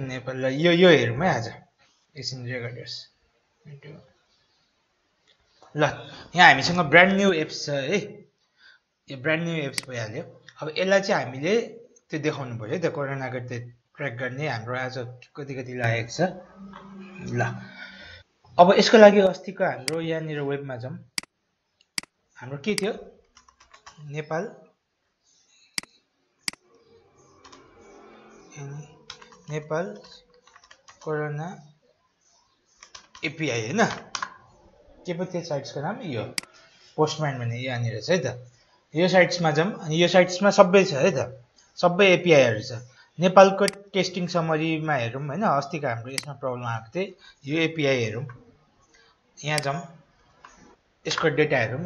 नेपाल ल यो यो हेरौँ है आज। एकछिन रेकर्डर्स ल यहाँ हामीसँग ब्रान्ड न्यू एप्स छ है। यो ब्रान्ड न्यू एप्स भइहाल्यो। अब यसलाई चाहिँ हामीले त्यो देखाउनु पऱ्यो है। त कोरोनाको त्यो ट्र्याक गर्ने हाम्रो आज कति कति लागेको छ। ल अब यसको लागि अस्तिको हाम्रो यहाँनिर वेबमा जाउँ हाम्रो के थियो? नेपाल। नेपाल कोरोना एपिआई होइन? के पो त्यो साइट्सको नाम? यो पोस्टम्यान भन्ने यहाँनिर छ है त। यो साइट्समा जाउँ अनि यो साइट्समा सबै छ है त। सबै एपिआईहरू छ। नेपालको टेस्टिङ समरीमा हेरौँ होइन? अस्तिको हाम्रो यसमा प्रब्लम आएको थियो। यो एपिआई हेरौँ। यहाँ जाउँ यसको डेटा हेरौँ।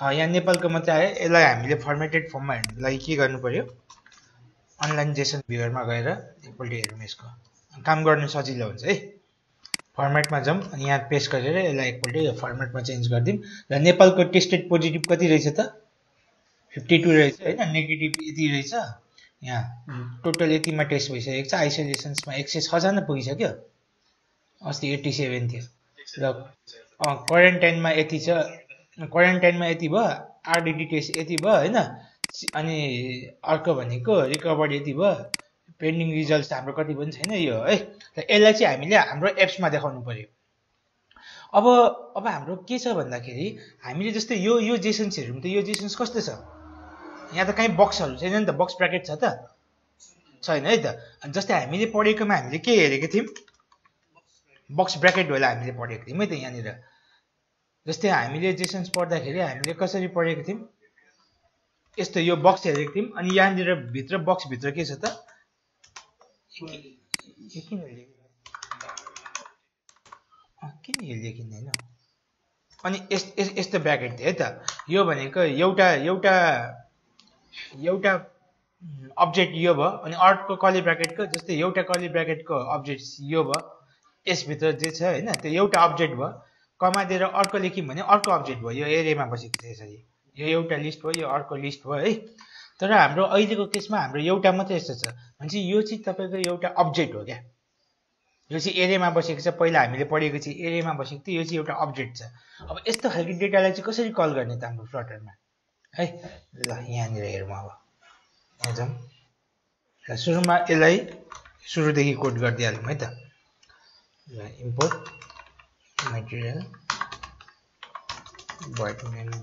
यहाँ नेपालको मात्रै आयो। यसलाई हामीले फर्मेटेड फर्ममा हेर्नुको लागि के गर्नु पऱ्यो अनलाइन जेसन भ्युरमा गएर एकपल्ट हेरौँ यसको। काम गर्नु सजिलो हुन्छ है? फर्मेटमा जाउँ अनि यहाँ पेस्ट गरेर यसलाई एकपल्ट यो फर्मेटमा चेन्ज गरिदिउँ। र नेपालको टेस्टेड पोजिटिभ कति रहेछ त? फिफ्टी टू रहेछ होइन? नेगेटिभ यति रहेछ? यहाँ टोटल यतिमा टेस्ट भइसकेको छ। आइसोलेसन्समा एक सय छजना पुगिसक्यो? अस्ति एट्टी सेभेन थियो। र क्वारेन्टाइनमा यति छ। क्वारेन्टाइनमा यति भयो। आरडिडी टेस्ट यति भयो होइन? अनि अर्को भनेको रिकभर यति भयो पेन्डिङ रिजल्ट हाम्रो कति पनि छैन यो है? र यसलाई चाहिँ हामीले हाम्रो एप्समा देखाउनु पऱ्यो अब अब हाम्रो के छ भन्दाखेरि हामीले जस्तै यो यो जेसन्स हेरौँ त यो जेसन्स कस्तो छ? यहाँ त कहीँ बक्सहरू छैन नि त बक्स ब्राकेट छ त? छैन है त। जस्तै हामीले पढेकोमा हामीले के हेरेको थियौँ? बक्स ब्राकेट होला हामीले पढेको थियौँ है त यहाँनिर। जस्तै हामीले जेसन्स पढ्दाखेरि हामीले कसरी पढेको थियौँ? यस्तो यो बक्स हेरेको थियौँ। अनि यहाँनिर भित्र बक्सभित्र के छ त? किन किन यो लेखिँदैन अनि यस यस्तो ब्राकेट थियो है त। यो भनेको एउटा एउटा एउटा अब्जेक्ट यो भयो अनि अर्को कली ब्राकेटको जस्तै एउटा कली ब्राकेटको अब्जेक्ट यो भयो। यसभित्र जे छ होइन त्यो एउटा अब्जेक्ट भयो। कमा दिएर अर्को लेख्यौँ भने अर्को अब्जेक्ट भयो। यो एरियामा बसेको छ यसरी। यो एउटा लिस्ट भयो यो अर्को लिस्ट भयो है। तर हाम्रो अहिलेको केसमा हाम्रो एउटा मात्रै यस्तो छ। भनेपछि यो चाहिँ तपाईँको एउटा अब्जेक्ट हो क्या। यो चाहिँ एरियामा बसेको छ। पहिला हामीले पढेको चाहिँ एरियामा बसेको थियो। यो चाहिँ एउटा अब्जेक्ट छ। अब यस्तो खालको डेटालाई चाहिँ कसरी कल गर्ने त हाम्रो फ्लटरमा है ल यहाँनिर हेरौँ अब। यहाँ जाउँ ल सुरुमा यसलाई सुरुदेखि कोड गरिदिइहालौँ है त। ल इम्पोर्ट मेटेरियल वाइट मेनु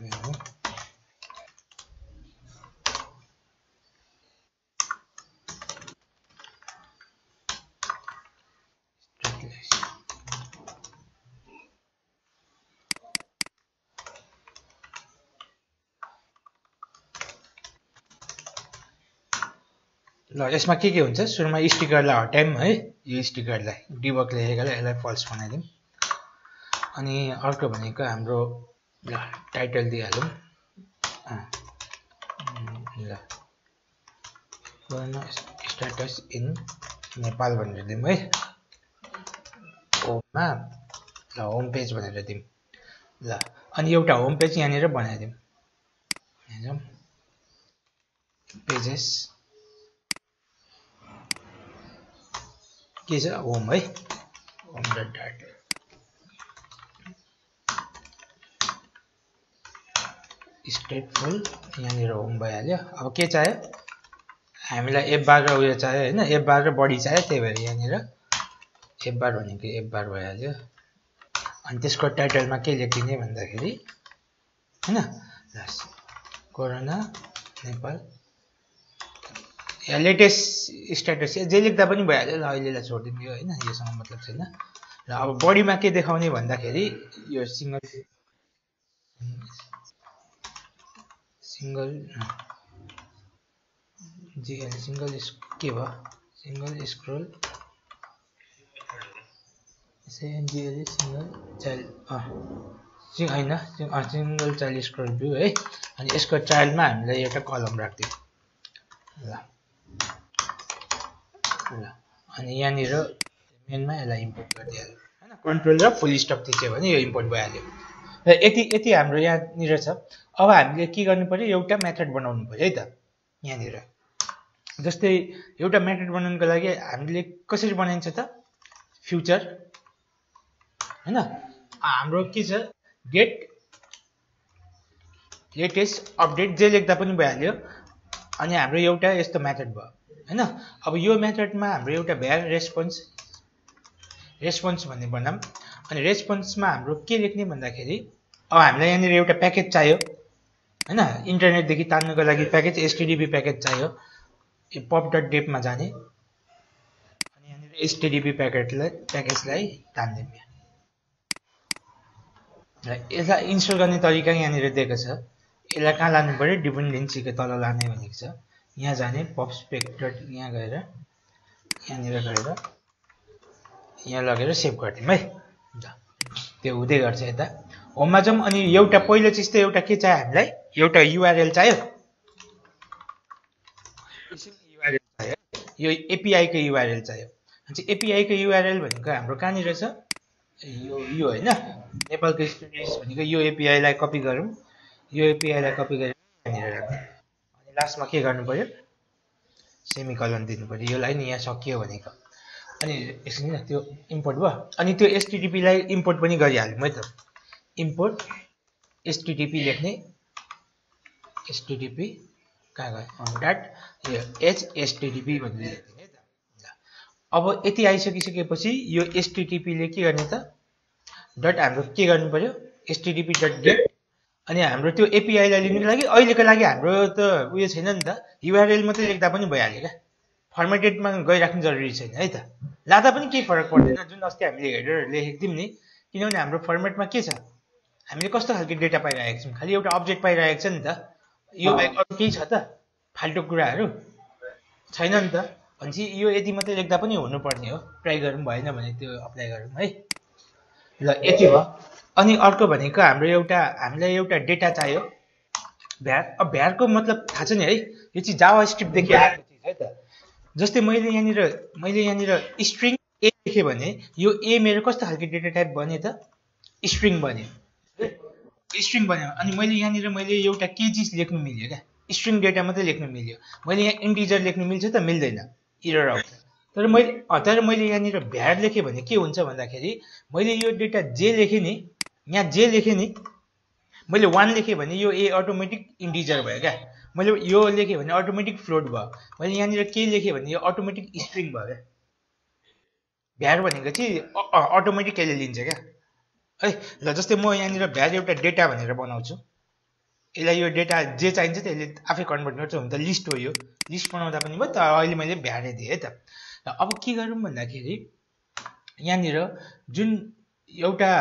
ल यसमा के के हुन्छ? सुरुमा स्टिकरलाई हटायौँ है। यो स्टिकरलाई डिबक लेखेकोलाई यसलाई फल्स बनाइदिउँ। अनि अर्को भनेको हाम्रो ल टाइटल दिइहालौँ। ल। स्ट्याटस इन नेपाल भनेर दिउँ है। होममा ल होम पेज भनेर दिउँ। ल अनि एउटा होम पेज यहाँनिर बनाइदिउँ। पेजेस। के छ होम है होम डट डाटा स्टेटफुल यहाँनिर होम भइहाल्यो। अब के चाहियो? हामीलाई एफ बार र उयो चाहियो होइन? एफ बार र बढी चाहियो त्यही भएर यहाँनिर एफ बार भनेको एफ बार भइहाल्यो। अनि त्यसको टाइटलमा के लेखिदिने भन्दाखेरि होइन? कोरोना नेपाल या लेटेस्ट स्ट्याटस जे लेख्दा पनि भइहाल्यो। ल अहिलेलाई छोडिदिउँ यो होइन? योसँग मतलब छैन। र अब बडीमा के देखाउने भन्दाखेरि यो सिङ्गल सिङ्गल जिएल सिङ्गल के भयो? सिङ्गल स्क्रोल सिङ्गल चाइल्ड होइन सिङ्गल चाइल्ड स्क्रोल भ्यू है? अनि यसको चाइल्डमा हामीलाई एउटा कलम राखिदिउँ। ल। अनि यहाँनिर मेनमा यसलाई इम्पोर्ट गरिदिइहाल्यो होइन कन्ट्रोल र फुल स्टप थिच्यो भने यो इम्पोर्ट भइहाल्यो। र यति यति हाम्रो यहाँनिर छ। अब हामीले के गर्नु पऱ्यो एउटा मेथड बनाउनु पऱ्यो है त यहाँनिर। जस्तै एउटा मेथड बनाउनुको लागि हामीले कसरी बनाइन्छ त फ्युचर होइन हाम्रो के छ गेट लेटेस्ट अपडेट जे लेख्दा पनि भइहाल्यो। अनि हाम्रो एउटा यस्तो मेथड भयो। होइन? अब यो मेथडमा हाम्रो एउटा भ्यार रेस्पोन्स रेस्पोन्स भन्ने बनाऊँ। अनि रेस्पोन्समा हाम्रो के लेख्ने भन्दाखेरि अब हामीलाई यहाँनिर एउटा प्याकेज चाहियो होइन? इन्टरनेटदेखि तान्नुको लागि प्याकेज एसटिडिपी प्याकेज चाहियो पप डट डेपमा जाने। अनि यहाँनिर एसटिडिपी प्याकेटलाई प्याकेजलाई तानिदिउँ र यसलाई इन्स्टल गर्ने तरिका यहाँनिर दिएको छ। यसलाई कहाँ लानु पऱ्यो डिपेन्डेन्सीको तल लाने भनेको छ। यहाँ जाने पप स्पेक्टर यहाँ गएर यहाँनिर गएर यहाँ लगेर सेभ गरिदिउँ है। त्यो हुँदै गर्छ यता। होममा जाउँ अनि एउटा पहिलो चिज त एउटा के चाहियो हामीलाई? एउटा युआरएल चाहियो युआरएल चाहियो। यो एपिआईको युआरएल चाहियो। एपिआईको युआरएल भनेको हाम्रो कहाँनिर छ? यो यो होइन। नेपालको स्टुडेन्ट्स भनेको यो एपिआईलाई कपी गरौँ। यो एपिआईलाई कपी गरेर लास्टमा के गर्नु पऱ्यो सेमिकलन दिनु पऱ्यो यो लाइन यहाँ सकियो भनेको। अनि एकछिन त्यो इम्पोर्ट भयो। अनि त्यो एसटिटिपीलाई इम्पोर्ट पनि गरिहाल्यौँ। है त इम्पोर्ट एसटिटिपी लेख्ने एसटिटिपी कहाँ गयो? डाट यो एचएसटिटिपी भनेर त। अब यति आइसकिसकेपछि यो एसटिटिपीले के गर्ने त? डट हाम्रो के गर्नु पऱ्यो एसटिटिपी डट गेट अनि हाम्रो त्यो एपिआईलाई लिनुको लागि अहिलेको लागि हाम्रो त उयो छैन नि त। युआरएल मात्रै लेख्दा पनि भइहाल्यो क्या। फर्मेटेडमा गइराख्नु जरुरी छैन है त। लाँदा पनि केही फरक पर्दैन। जुन अस्ति हामीले हेरेर लेखेको थियौँ नि किनभने हाम्रो फर्मेटमा के छ? हामीले कस्तो खालको डेटा पाइरहेको छौँ? खालि एउटा अब्जेक्ट पाइरहेको छ नि त। यो बाहेक अरू केही छ त? फाल्टो कुराहरू? छैन नि त। भनेपछि यो यति मात्रै लेख्दा पनि हुनुपर्ने हो। ट्राई गरौँ भएन भने त्यो अप्लाई गरौँ है। ल यति भयो अनि अर्को भनेको हाम्रो एउटा हामीलाई एउटा डेटा चाहियो। भ्यार अब भ्यारको मतलब थाहा छ नि है यो चाहिँ जावा स्क्रिप्टदेखि आएको चिज है त। जस्तै मैले यहाँनिर मैले यहाँनिर स्ट्रिङ ए लेखेँ भने यो ए मेरो कस्तो खालको डेटा टाइप बन्यो त? स्ट्रिङ बन्यो। स्ट्रिङ बन्यो। अनि मैले यहाँनिर मैले एउटा के चिज लेख्नु मिल्यो क्या? स्ट्रिङ डेटा मात्रै लेख्नु मिल्यो। मैले यहाँ इन्टिजर लेख्नु मिल्छ त? मिल्दैन। इरर आउँछ तर मैले तर मैले यहाँनिर भ्यार लेखेँ भने के हुन्छ भन्दाखेरि मैले यो डेटा जे लेखेँ नि यहाँ जे लेखेँ नि मैले वान लेखेँ भने यो ए अटोमेटिक इन्टिजर भयो क्या। मैले यो लेखेँ भने अटोमेटिक फ्लोट भयो। मैले यहाँनिर के लेखेँ भने यो अटोमेटिक स्ट्रिङ भयो क्या। भ्यार भनेको चाहिँ अटोमेटिक यसले लिन्छ क्या। है ल जस्तै म यहाँनिर भ्यार एउटा डेटा भनेर बनाउँछु। यसलाई यो डेटा जे चाहिन्छ त्यसले आफै कन्भर्ट गर्छ। हुन्छ लिस्ट हो यो। लिस्ट बनाउँदा पनि भयो त अहिले मैले भ्यारे दिएँ है त। अब के गरौँ भन्दाखेरि यहाँनिर जुन एउटा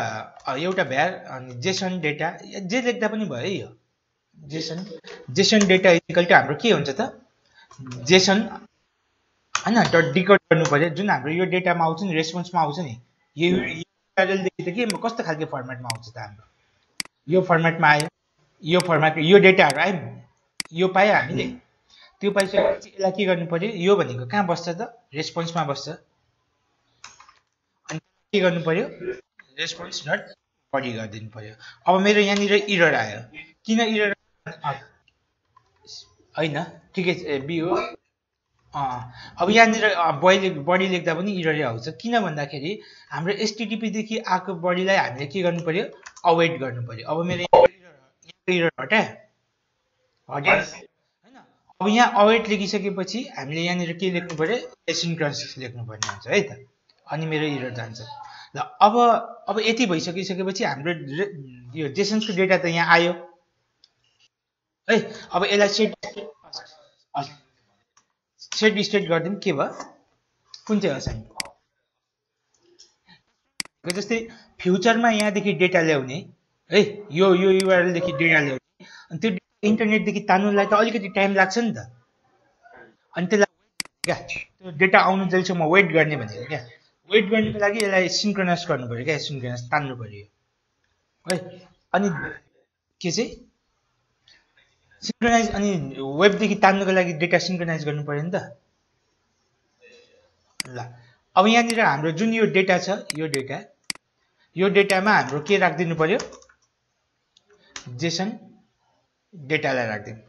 एउटा भ्यार अनि जेसन डेटा जे लेख्दा पनि भयो है यो। JSON JSON data is equal to हाम्रो के हुन्छ त? जेसन होइन डट डिकोड गर्नु पऱ्यो जुन हाम्रो यो डेटामा आउँछ नि रेस्पोन्समा आउँछ नि यो युआरएलदेखि त के कस्तो खालको फर्मेटमा आउँछ त हाम्रो? यो फर्मेटमा आयो यो फर्मेट यो डेटाहरू आयो यो पायो हामीले। त्यो पाइसकेपछि यसलाई के गर्नु पऱ्यो यो भनेको कहाँ बस्छ त? रेस्पोन्समा बस्छ। अनि के गर्नु पऱ्यो रेस्पोन्स डट बडी गरिदिनु पऱ्यो अब मेरो यहाँनिर इरर आयो। किन इरर होइन ठिकै छ बी हो। अब यहाँनिर बडी बडी लेख्दा पनि इररै आउँछ। किन भन्दाखेरि हाम्रो एसटिडिपीदेखि आएको बडीलाई हामीले के गर्नु पऱ्यो अवेट गर्नु पऱ्यो अब मेरो इरर हट्या होइन अब यहाँ अवेट लेखिसकेपछि हामीले यहाँनिर के लेख्नु पऱ्यो एसिन्क्रस लेख्नुपर्ने हुन्छ है त। अनि मेरो इरर जान्छ। ल अब अब यति भइसकिसकेपछि हाम्रो यो जेसन्सको डेटा त यहाँ आयो। है अब यसलाई सेट सेट स्टेट गरिदिउँ के भयो? कुन चाहिँ असाइन जस्तै फ्युचरमा यहाँदेखि डेटा ल्याउने है यो यो युआरएलदेखि डेटा ल्याउने अनि त्यो इन्टरनेटदेखि तान्नुलाई त अलिकति टाइम लाग्छ नि त। अनि त्यसलाई क्या त्यो डेटा आउनु जेलसम्म वेट गर्ने भनेको क्या। वेट गर्नुको लागि यसलाई सिन्क्रोनाइज गर्नु पऱ्यो क्या सिन्क्रोनाइज तान्नु पऱ्यो है अनि के चाहिँ? सिन्क्रोनाइज अनि वेबदेखि तान्नुको लागि डेटा सिन्क्रोनाइज गर्नु पऱ्यो नि त। ल अब यहाँनिर हाम्रो जुन यो डेटा छ यो डेटा यो डेटामा हाम्रो के राखिदिनु पऱ्यो जेसन डेटालाई राखिदिनु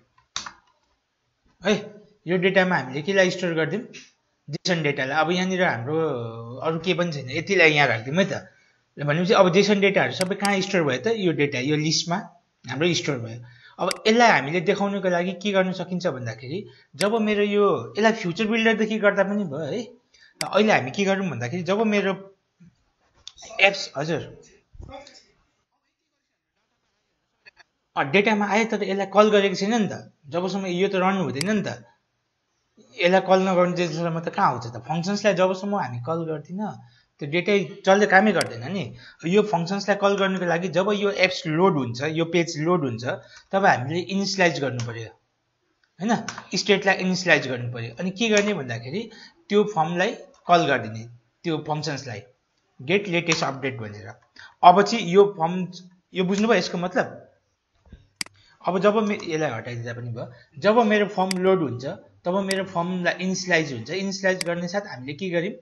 है यो डेटामा हामीले केलाई स्टोर गरिदिउँ? जेसन डेटालाई अब यहाँनिर हाम्रो अरू केही पनि छैन। यतिलाई यहाँ राखिदिउँ है त। भनेपछि अब जेसन डेटाहरू सबै कहाँ स्टोर भयो त? यो डेटा यो लिस्टमा हाम्रो स्टोर भयो। अब यसलाई हामीले देखाउनुको लागि के गर्नु सकिन्छ भन्दाखेरि जब मेरो यो यसलाई फ्युचर बिल्डरदेखि गर्दा पनि भयो है। अहिले हामी के गरौँ भन्दाखेरि जब मेरो एप्स हजुर। डेटामा आयो तर यसलाई कल गरेको छैन नि त। जबसम्म यो त रन हुँदैन नि त। यसलाई कल नगर्नु त्यसम्म त कहाँ आउँछ त? फङ्सन्सलाई जबसम्म हामी कल गर्दिनँ त्यो डेटै चल्दै कामै गर्दैन नि। यो फङ्सन्सलाई कल गर्नुको लागि जब यो एप्स लोड हुन्छ यो पेज लोड हुन्छ तब हामीले इनिसलाइज गर्नु पऱ्यो होइन? स्टेटलाई इनिसलाइज गर्नु पऱ्यो अनि के गर्ने भन्दाखेरि त्यो फर्मलाई कल गरिदिने त्यो फङ्सन्सलाई गेट लेटेस्ट अपडेट भनेर। अब चाहिँ यो फर्म यो बुझ्नुभयो यसको मतलब? अब जब मे यसलाई हटाइदिँदा पनि भयो। जब मेरो फर्म लोड हुन्छ तब मेरो फर्मलाई इनिसलाइज हुन्छ। इनिसलाइज गर्ने साथ हामीले के गर्यौँ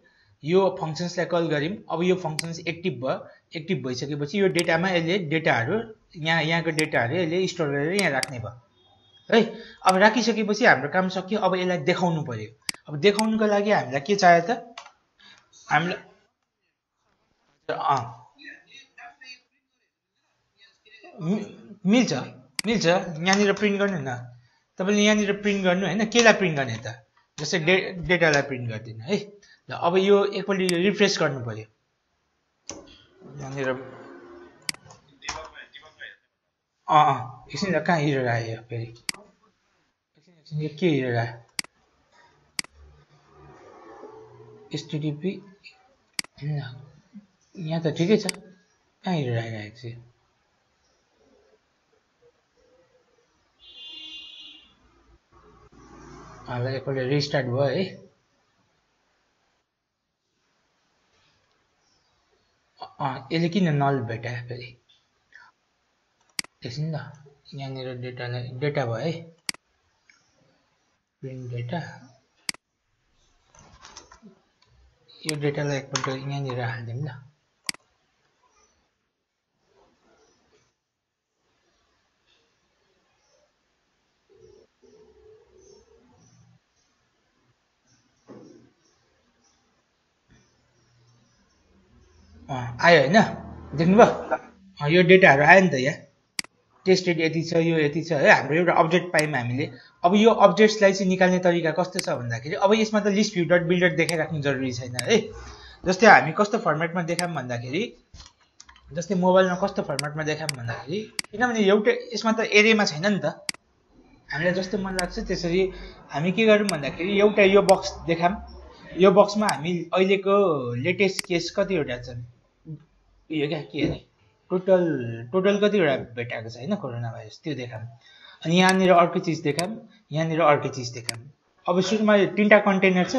यो फङ्सन्सलाई कल गऱ्यौँ। अब यो फङ्सन्स एक्टिभ भयो एक्टिभ भइसकेपछि यो डेटामा यसले डेटाहरू यहाँ यहाँको डेटाहरू यसले स्टोर गरेर यहाँ राख्ने भयो। है? अब राखिसकेपछि हाम्रो काम सक्यो। अब यसलाई देखाउनु पऱ्यो अब देखाउनुको लागि हामीलाई के चाहियो त? हामीलाई मिल्छ। मिल्छ। यहाँनिर प्रिन्ट गर्नु न तपाईँले यहाँनिर प्रिन्ट गर्नु होइन केलाई प्रिन्ट गर्ने त? जस्तै डे डेटालाई प्रिन्ट गरिदिनु है? ल अब यो एकपल्ट रिफ्रेस गर्नु पऱ्यो। यहाँनिर अँ अँ एकछिन कहाँ हिरो आयो फेरि? एकछिन के हिरो आयो एसटिडिपी यहाँ त ठिकै छ। कहाँ हिरो आइरहेको छ अब एकपल्ट रिस्टार्ट भयो है। यसले किन नल भेटायो फेरि? एकछिन त यहाँनिर डेटालाई डेटा भयो है। प्रिन्ट डेटा यो डेटालाई एकपल्ट यहाँनिर हालिदिउँ ल। आयो होइन? देख्नुभयो? यो डेटाहरू आयो नि त यहाँ। टेस्टेड यति छ यो यति छ। है हाम्रो एउटा अब्जेक्ट पायौँ हामीले। अब यो अब्जेक्ट्सलाई चाहिँ निकाल्ने तरिका कस्तो छ भन्दाखेरि अब यसमा त लिस्ट भ्यू डट बिल्डर देखाइराख्नु जरुरी छैन है। जस्तै हामी कस्तो फर्मेटमा देखाऊँ भन्दाखेरि जस्तै मोबाइलमा कस्तो फर्मेटमा देखाऊँ भन्दाखेरि किनभने एउटै यसमा त एरियामा छैन नि त। हामीलाई जस्तो मन लाग्छ त्यसरी हामी के गरौँ भन्दाखेरि एउटा यो बक्स देखाऊँ यो बक्समा हामी अहिलेको लेटेस्ट केस कतिवटा छन्? उयो क्या? के अरे? टोटल टोटल कतिवटा भेटाएको छ होइन कोरोना भाइरस? त्यो देखाऊँ अनि यहाँनिर अर्को चिज देखाऊँ यहाँनिर अर्को चिज देखाऊँ अब सुरुमा तिनवटा कन्टेनर छ।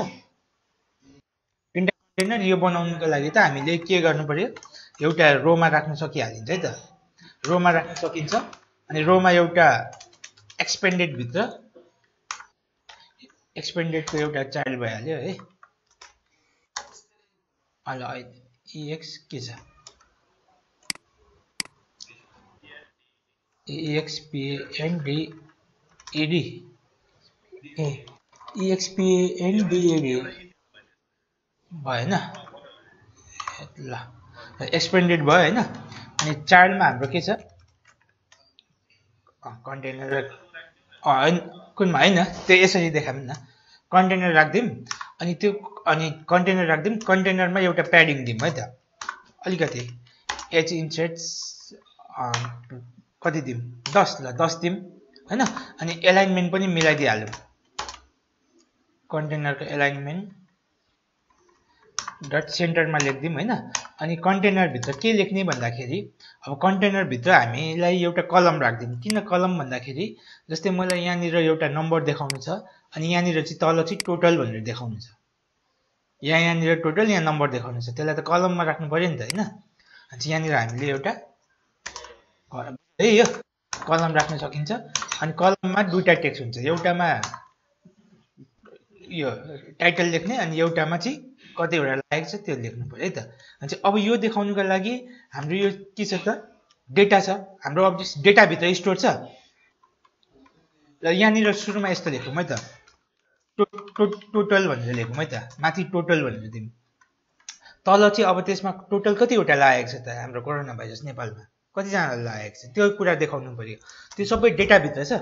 तिनवटा कन्टेनर यो बनाउनुको लागि त हामीले के गर्नु पर्यो? एउटा रोमा राख्न सकिहालिन्छ है त। रोमा राख्न सकिन्छ। अनि रोमा एउटा एक्सपेन्डेडभित्र एक्सपेन्डेडको एउटा चाइल्ड भइहाल्यो है। अहिले इएक्स के छ? इएक्सपिएनडिइडी ए इएक्सपिएनडिइडी भएन ल एक्सपेन्डेड भयो होइन अनि चाइल्डमा हाम्रो के छ कन्टेनर होइन कुनमा होइन त्यो यसरी देखाऊँ न कन्टेनर राखिदिउँ अनि त्यो अनि कन्टेनर राखिदिउँ कन्टेनरमा एउटा प्याडिङ दिउँ है त अलिकति एच इन्चेट्स कति दिउँ दस ल दस दिउँ होइन? अनि एलाइनमेन्ट पनि मिलाइदिइहाल्यौँ। कन्टेनरको एलाइनमेन्ट। डट सेन्टरमा लेखिदिउँ होइन? अनि कन्टेनरभित्र के लेख्ने भन्दाखेरि अब कन्टेनरभित्र हामीलाई एउटा कलम राखिदिउँ। किन कलम भन्दाखेरि जस्तै मलाई यहाँनिर एउटा नम्बर देखाउनु छ अनि यहाँनिर चाहिँ तल चाहिँ टोटल भनेर देखाउनु छ। यहाँ यहाँनिर टोटल यहाँ नम्बर देखाउनु छ। त्यसलाई त कलममा राख्नु पऱ्यो नि त होइन? यहाँनिर हामीले एउटा है। यो कलम राख्न सकिन्छ। अनि कलममा दुईवटा टेक्स्ट हुन्छ। एउटामा यो टाइटल लेख्ने अनि एउटामा चाहिँ कतिवटा लागेको छ त्यो लेख्नु पऱ्यो है त। अनि अब यो देखाउनुको लागि हाम्रो यो के छ त? डेटा छ। हाम्रो अब्जेक्ट डेटाभित्र स्टोर छ। र यहाँनिर सुरुमा यस्तो लेखौँ है त। टोटल भनेर लेखौँ है त। माथि टोटल भनेर दिउँ। तल चाहिँ अब त्यसमा टोटल कतिवटा लागेको छ त हाम्रो कोरोना भाइरस नेपालमा? कतिजनालाई लागेको छ? त्यो कुरा देखाउनु पऱ्यो। त्यो सबै डेटाभित्र छ।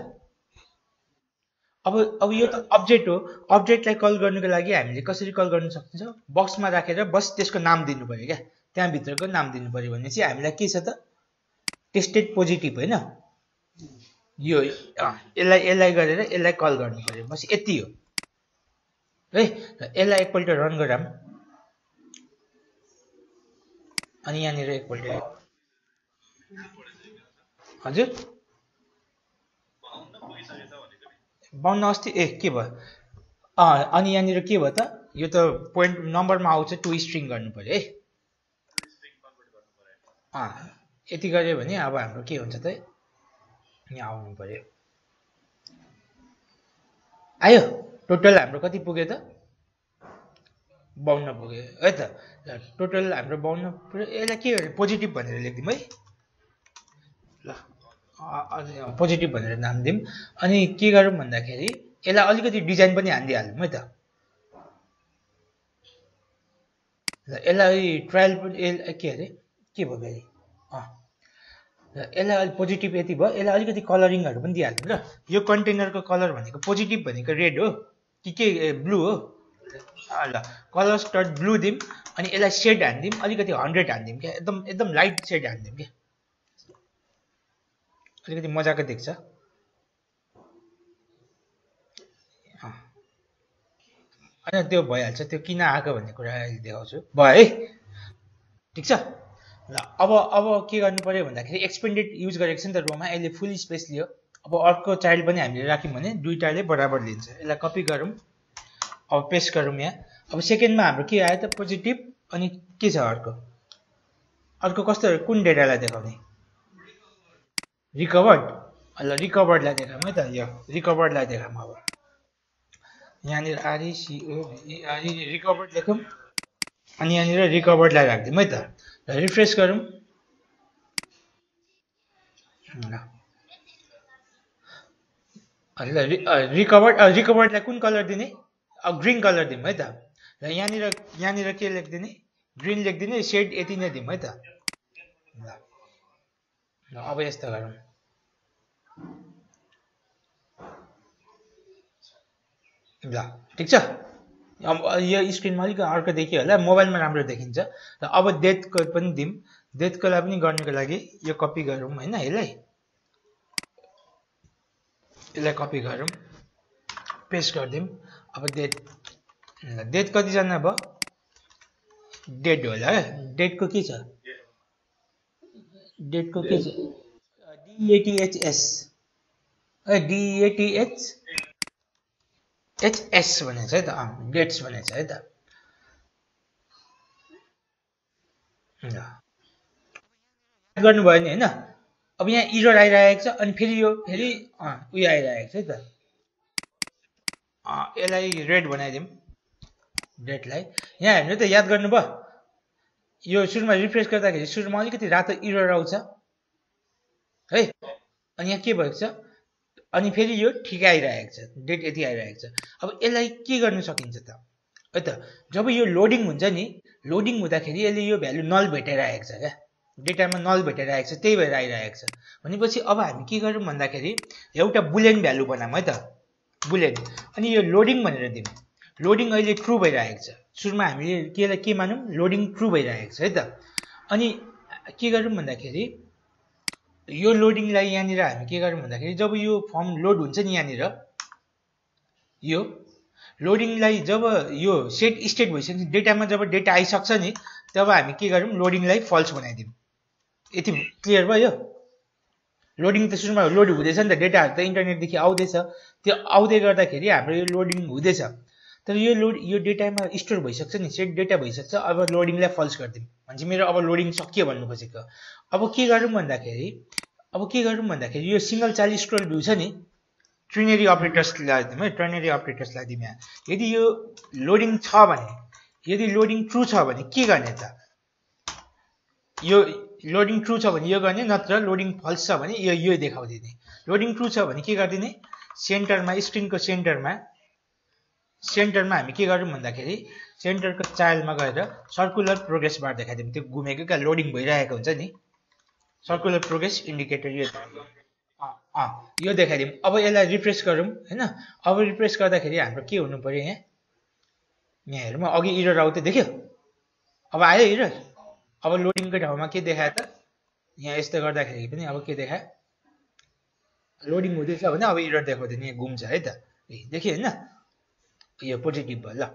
अब अब यो त अब्जेक्ट हो। अब्जेक्टलाई कल गर्नुको लागि हामीले कसरी कल गर्न सकिन्छ? बक्समा राखेर बस त्यसको नाम दिनु पऱ्यो क्या। त्यहाँभित्रको नाम दिनु पऱ्यो भने चाहिँ हामीलाई के छ त? टेस्टेड पोजिटिभ होइन? यो यसलाई यसलाई गरेर यसलाई कल गर्नु पऱ्यो बस यति हो। है यसलाई एकपल्ट रन गराम अनि यहाँनिर एकपल्ट हजुर। बाहुन्न अस्ति ए के भयो? अनि यहाँनिर के भयो त? यो त पोइन्ट नम्बरमा आउँछ टु स्ट्रिङ गर्नु पऱ्यो है? यति गऱ्यो भने अब हाम्रो के हुन्छ त? यहाँ आउनु पऱ्यो। आयो टोटल हाम्रो कति पुग्यो त? बाहुन्न पुग्यो है त? टोटल हाम्रो बाहुन्न पुग्यो। यसलाई के पोजिटिभ भनेर लेखिदिउँ है? पोजिटिभ भनेर नाम दिउँ अनि के गरौँ भन्दाखेरि यसलाई अलिकति डिजाइन पनि हानिदिइहालौँ है त। यसलाई ट्रायल पनि के अरे? के भयो फेरि? अँ। यसलाई अलिक पोजिटिभ यति भयो। यसलाई अलिकति कलरिङहरू पनि दिइहाल्नु ल। यो कन्टेनरको कलर भनेको पोजिटिभ भनेको रेड हो। कि के ब्लू हो। ल। कलर स्टट ब्लू दिउँ अनि यसलाई सेड हानिदिउँ अलिकति हन्ड्रेड हानिदिउँ क्या? एकदम एकदम लाइट सेड हानिदिउँ क्या? अलिकति मजाको देख्छ। होइन त्यो भइहाल्छ। त्यो किन आएको भन्ने कुरा अहिले देखाउँछु। भयो है। ठिक छ? ल अब अब के गर्नु पऱ्यो भन्दाखेरि एक्सपेन्डेड युज गरेको छ नि त रोमा यसले फुल स्पेस लियो। अब अर्को चाइल्ड पनि हामीले राख्यौँ भने दुइटाले बराबर लिन्छ। यसलाई कपी गरौँ। अब पेस्ट गरौँ यहाँ। अब सेकेन्डमा हाम्रो के आयो त? पोजिटिभ अनि के छ अर्को? अर्को कस्तो? कुन डेटालाई देखाउने? रिकभर्ड ल रिकभर्डलाई देखाऊँ है त यो रिकभर्डलाई देखाऊँ अब यहाँनिर आरइसिओ आरइ रिकभर्ड लेखौँ अनि यहाँनिर रिकभर्डलाई राखिदिउँ है त रिफ्रेस गरौँ। ल। रिकभर्ड रिकभर्डलाई कुन कलर दिने? ग्रिन कलर दिउँ है त। र यहाँनिर यहाँनिर के लेखिदिने? ग्रिन लेखिदिने सेड यति नै दिउँ है त। ल। अब यस्तो गरौँ ल ठिक छ? अब यो स्क्रिनमा अलिक अर्को देखियो होला। मोबाइलमा राम्रो देखिन्छ। र अब डेटको पनि दिउँ डेटको लागि पनि गर्नुको लागि यो कपी गरौँ होइन यसलाई? यसलाई कपी गरौँ। पेस्ट गरिदिउँ अब डेट डेट कतिजना भयो? डेट होला है? डेटको के छ? डेटको के डिएटिएचएस डिएटिएच एचएस भनेको छ है त डेट्स भनेको छ है त गर्नुभयो नि होइन अब यहाँ इरर आइरहेको छ अनि फेरि यो फेरि उयो आइरहेको छ है त। यसलाई रेड बनाइदिउँ। डेटलाई यहाँ हेर्नु त याद गर्नुभयो? यो सुरुमा रिफ्रेस गर्दाखेरि सुरुमा अलिकति रातो इरर आउँछ। है? अनि यहाँ के भएको छ? अनि फेरि यो ठिकै आइरहेको छ डेट यति आइरहेको छ। अब यसलाई के गर्नु सकिन्छ त? है त जब यो लोडिङ हुन्छ नि लोडिङ हुँदाखेरि यसले यो भ्यालु नल भेटाइरहेको छ क्या? डेटामा नल भेटाइरहेको छ त्यही भएर आइरहेको छ। भनेपछि अब हामी के गरौँ भन्दाखेरि एउटा बुलेन भ्यालु बनाऊँ है त? बुलेन। अनि यो लोडिङ भनेर दिउँ लोडिङ अहिले ट्रु भइरहेको छ। सुरुमा हामीले केलाई के मानौँ? लोडिङ ट्रु भइरहेको छ है त। अनि के गरौँ भन्दाखेरि यो लोडिङलाई यहाँनिर हामी के गरौँ भन्दाखेरि जब यो फर्म लोड हुन्छ नि यहाँनिर यो लोडिङलाई जब यो सेट स्टेट भइसक्छ डेटामा जब डेटा आइसक्छ नि तब हामी के गरौँ? लोडिङलाई फल्स बनाइदिउँ। यति क्लियर भयो? लोडिङ त सुरुमा लोड हुँदैछ नि त। डेटाहरू त इन्टरनेटदेखि आउँदैछ। त्यो आउँदै गर्दाखेरि हाम्रो यो लोडिङ हुँदैछ। तर यो लोड यो डेटामा स्टोर भइसक्छ नि सेट डेटा भइसक्छ अब लोडिङलाई फल्स गरिदिउँ भने चाहिँ मेरो अब लोडिङ सकियो भन्नु खोजेको। अब के गरौँ भन्दाखेरि अब के गरौँ भन्दाखेरि यो सिङ्गल चालिस स्क्रोल भ्यू छ नि ट्रिनेरी अपरेटर्स लगाइदिउँ है ट्रिनेरी अपरेटर्स लगाइदिउँ यहाँ। यदि यो लोडिङ छ भने यदि लोडिङ ट्रु छ भने के गर्ने त? यो लोडिङ ट्रु छ भने यो गर्ने नत्र लोडिङ फल्स छ भने यो यो देखाउँदिने। लोडिङ ट्रु छ भने के गरिदिने? सेन्टरमा स्क्रिनको सेन्टरमा सेन्टरमा हामी के गरौँ भन्दाखेरि सेन्टरको चाइल्डमा गएर सर्कुलर प्रोग्रेस बार देखाइदिउँ त्यो घुमेको क्या लोडिङ भइरहेको हुन्छ नि। सर्कुलर प्रोग्रेस इन्डिकेटर यो अँ यो देखाइदिउँ। अब यसलाई रिफ्रेस गरौँ होइन? अब रिफ्रेस गर्दाखेरि हाम्रो के हुनु पऱ्यो यहाँ? यहाँ हेरौँ। अघि इरर आउँथ्यो देख्यो? अब आयो इरर? अब लोडिङको ठाउँमा के देखायो त? यहाँ यस्तो गर्दाखेरि पनि अब के देखायो? लोडिङ हुँदैछ भने अब इरर देखाउँदैन। यहाँ घुम्छ है त। ए देख्यो होइन? यो पोजिटिभ भयो ल।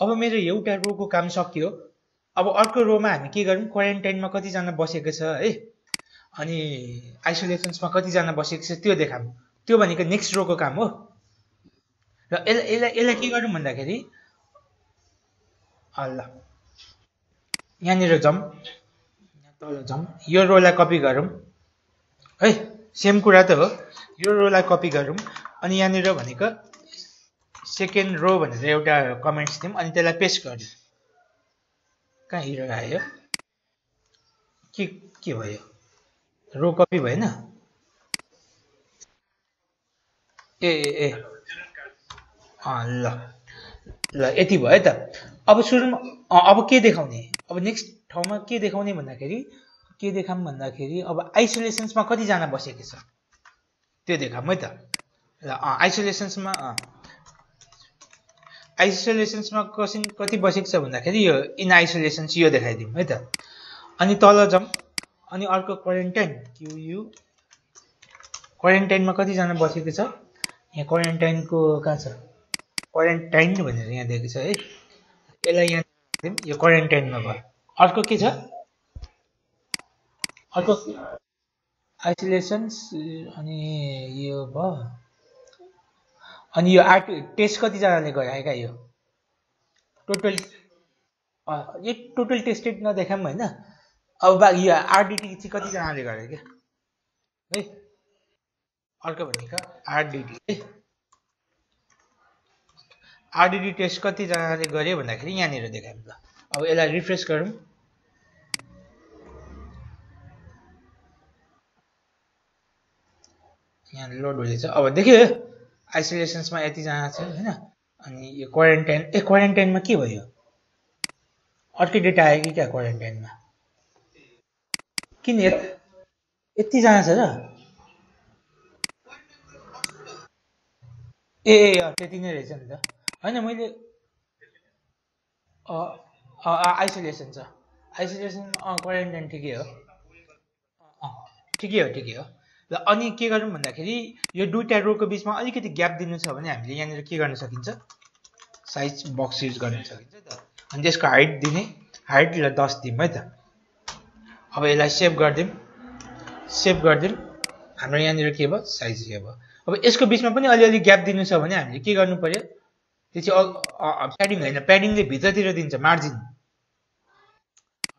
अब मेरो एउटा रोको काम सकियो। अब अर्को रोमा हामी के गरौँ? क्वारेन्टाइनमा कतिजना बसेको छ है? अनि आइसोलेसन्समा कतिजना बसेको छ त्यो देखाऊँ त्यो भनेको नेक्स्ट रोको काम हो। र यसलाई यसलाई यसलाई के गरौँ भन्दाखेरि ल यहाँनिर जाउँ तल जाउँ यो रोलाई कपी गरौँ। है? सेम कुरा त हो। यो रोलाई कपी गरौँ। अनि यहाँनिर भनेको सेकेन्ड रो भनेर एउटा कमेन्ट्स दिउँ अनि त्यसलाई पेस्ट गरिदिउँ कहाँ हिरो आयो? के के भयो? रो कपी भएन? ए ए ए। ल। ल यति भयो त। अब सुरुमा अब के देखाउने? अब नेक्स्ट ठाउँमा के देखाउने भन्दाखेरि के देखाऊँ भन्दाखेरि अब आइसोलेसन्समा कतिजना बसेको छ? त्यो देखाऊँ है त। ल आइसोलेसन्समा आइसोलेसन्समा कसिन कति बसेको छ भन्दाखेरि यो इन आइसोलेसन्स यो देखाइदिउँ है त। अनि तल जाउँ। अनि अर्को क्वारेन्टाइन क्युयु क्वारेन्टाइनमा कतिजना बसेको छ? यहाँ क्वारेन्टाइनको कहाँ छ? क्वारेन्टाइन भनेर यहाँ दिएको छ है। यसलाई यहाँ यो क्वारेन्टाइनमा भयो। अर्को के छ? अर्को आइसोलेसन्स अनि यो भयो। अनि यो आर्ट टेस्ट कतिजनाले गरायो क्या यो टोटल यो टोटल टेस्टेड नदेखाऊँ होइन? अब बा यो आरडिटी चाहिँ कतिजनाले गरे क्या? है? अर्को भनेको आरडिटी है? आरडिटी टेस्ट कतिजनाले गऱ्यो भन्दाखेरि यहाँनिर देखायौँ ल। अब यसलाई रिफ्रेस गरौँ। यहाँ लोड हुँदैछ। अब देख्यो। आइसोलेसन्समा यतिजना छ होइन अनि यो क्वारेन्टाइन ए क्वारेन्टाइनमा के भयो? अर्कै डेटा आयो कि क्या क्वारेन्टाइनमा? किन यतिजना छ र? ए त्यति नै रहेछ नि त। होइन मैले आइसोलेसन छ। आइसोलेसन क्वारेन्टाइन ठिकै हो। ठिकै हो ठिकै हो। ल अनि के गरौँ भन्दाखेरि यो दुइटा रोको बिचमा अलिकति ग्याप दिनु छ भने हामीले यहाँनिर के गर्न सकिन्छ? साइज बक्स युज गर्न सकिन्छ त। अनि त्यसको हाइट दिने हाइटलाई दस दिउँ है त। अब यसलाई सेभ गरिदिउँ। सेभ गरिदिउँ। हाम्रो यहाँनिर के भयो? साइज के भयो? अब यसको बिचमा पनि अलिअलि ग्याप दिनु छ भने हामीले के गर्नु पऱ्यो त्यो चाहिँ प्याडिङ होइन प्याडिङले भित्रतिर दिन्छ मार्जिन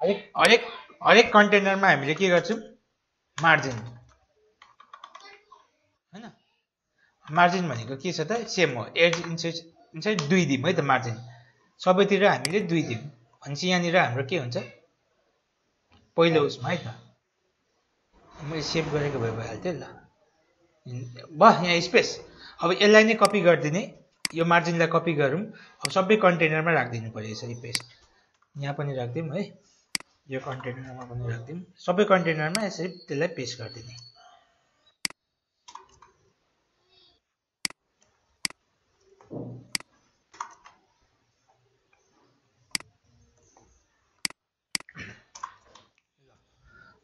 हरेक हरेक हरेक कन्टेनरमा हामीले के गर्छौँ? मार्जिन होइन मार्जिन भनेको के छ त? सेम हो। एज इन्साइड इन्साइड दुई दिउँ है त मार्जिन। सबैतिर हामीले दुई दिउँ भने चाहिँ यहाँनिर हाम्रो के हुन्छ? पहिलो उसमा है त। मैले सेभ गरेको भए भइहाल्थ्यो ल। भयो यहाँ स्पेस अब यसलाई नै कपी गरिदिने। यो मार्जिनलाई कपी गरौँ। अब सबै कन्टेनरमा राखिदिनु पऱ्यो यसरी पेस्ट यहाँ पनि राखिदिउँ है। यो कन्टेनरमा पनि राखिदिउँ। सबै कन्टेनरमा यसरी त्यसलाई पेस्ट गरिदिने।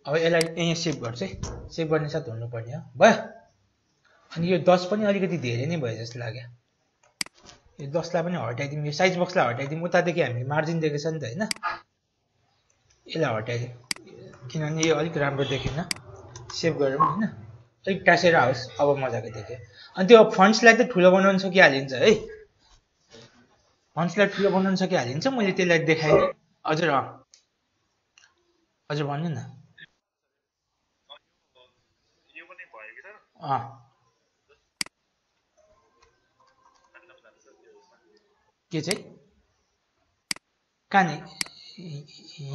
अब यसलाई यहाँ सेभ गर्छु है। सेभ गर्ने साथ हुनुपर्ने हो। भयो। अनि यो दस पनि अलिकति धेरै नै भयो जस्तो लाग्यो। यो दसलाई पनि हटाइदिउँ। यो साइज बक्सलाई हटाइदिउँ। उतादेखि हामीले मार्जिन दिएको छ नि त होइन? यसलाई हटाइदिउँ। किनभने यो अलिक राम्रो देखेन। सेभ गरौँ होइन? अलिक टाँसेर आओस्। अब मजाको देख्यो अनि त्यो फन्ट्सलाई त ठुलो बनाउनु सकिहालिन्छ है। फन्ट्सलाई ठुलो बनाउनु सकिहालिन्छ। मैले त्यसलाई देखाएँ। हजुर अँ। हजुर भन्नु न। के चाहिँ कहाँ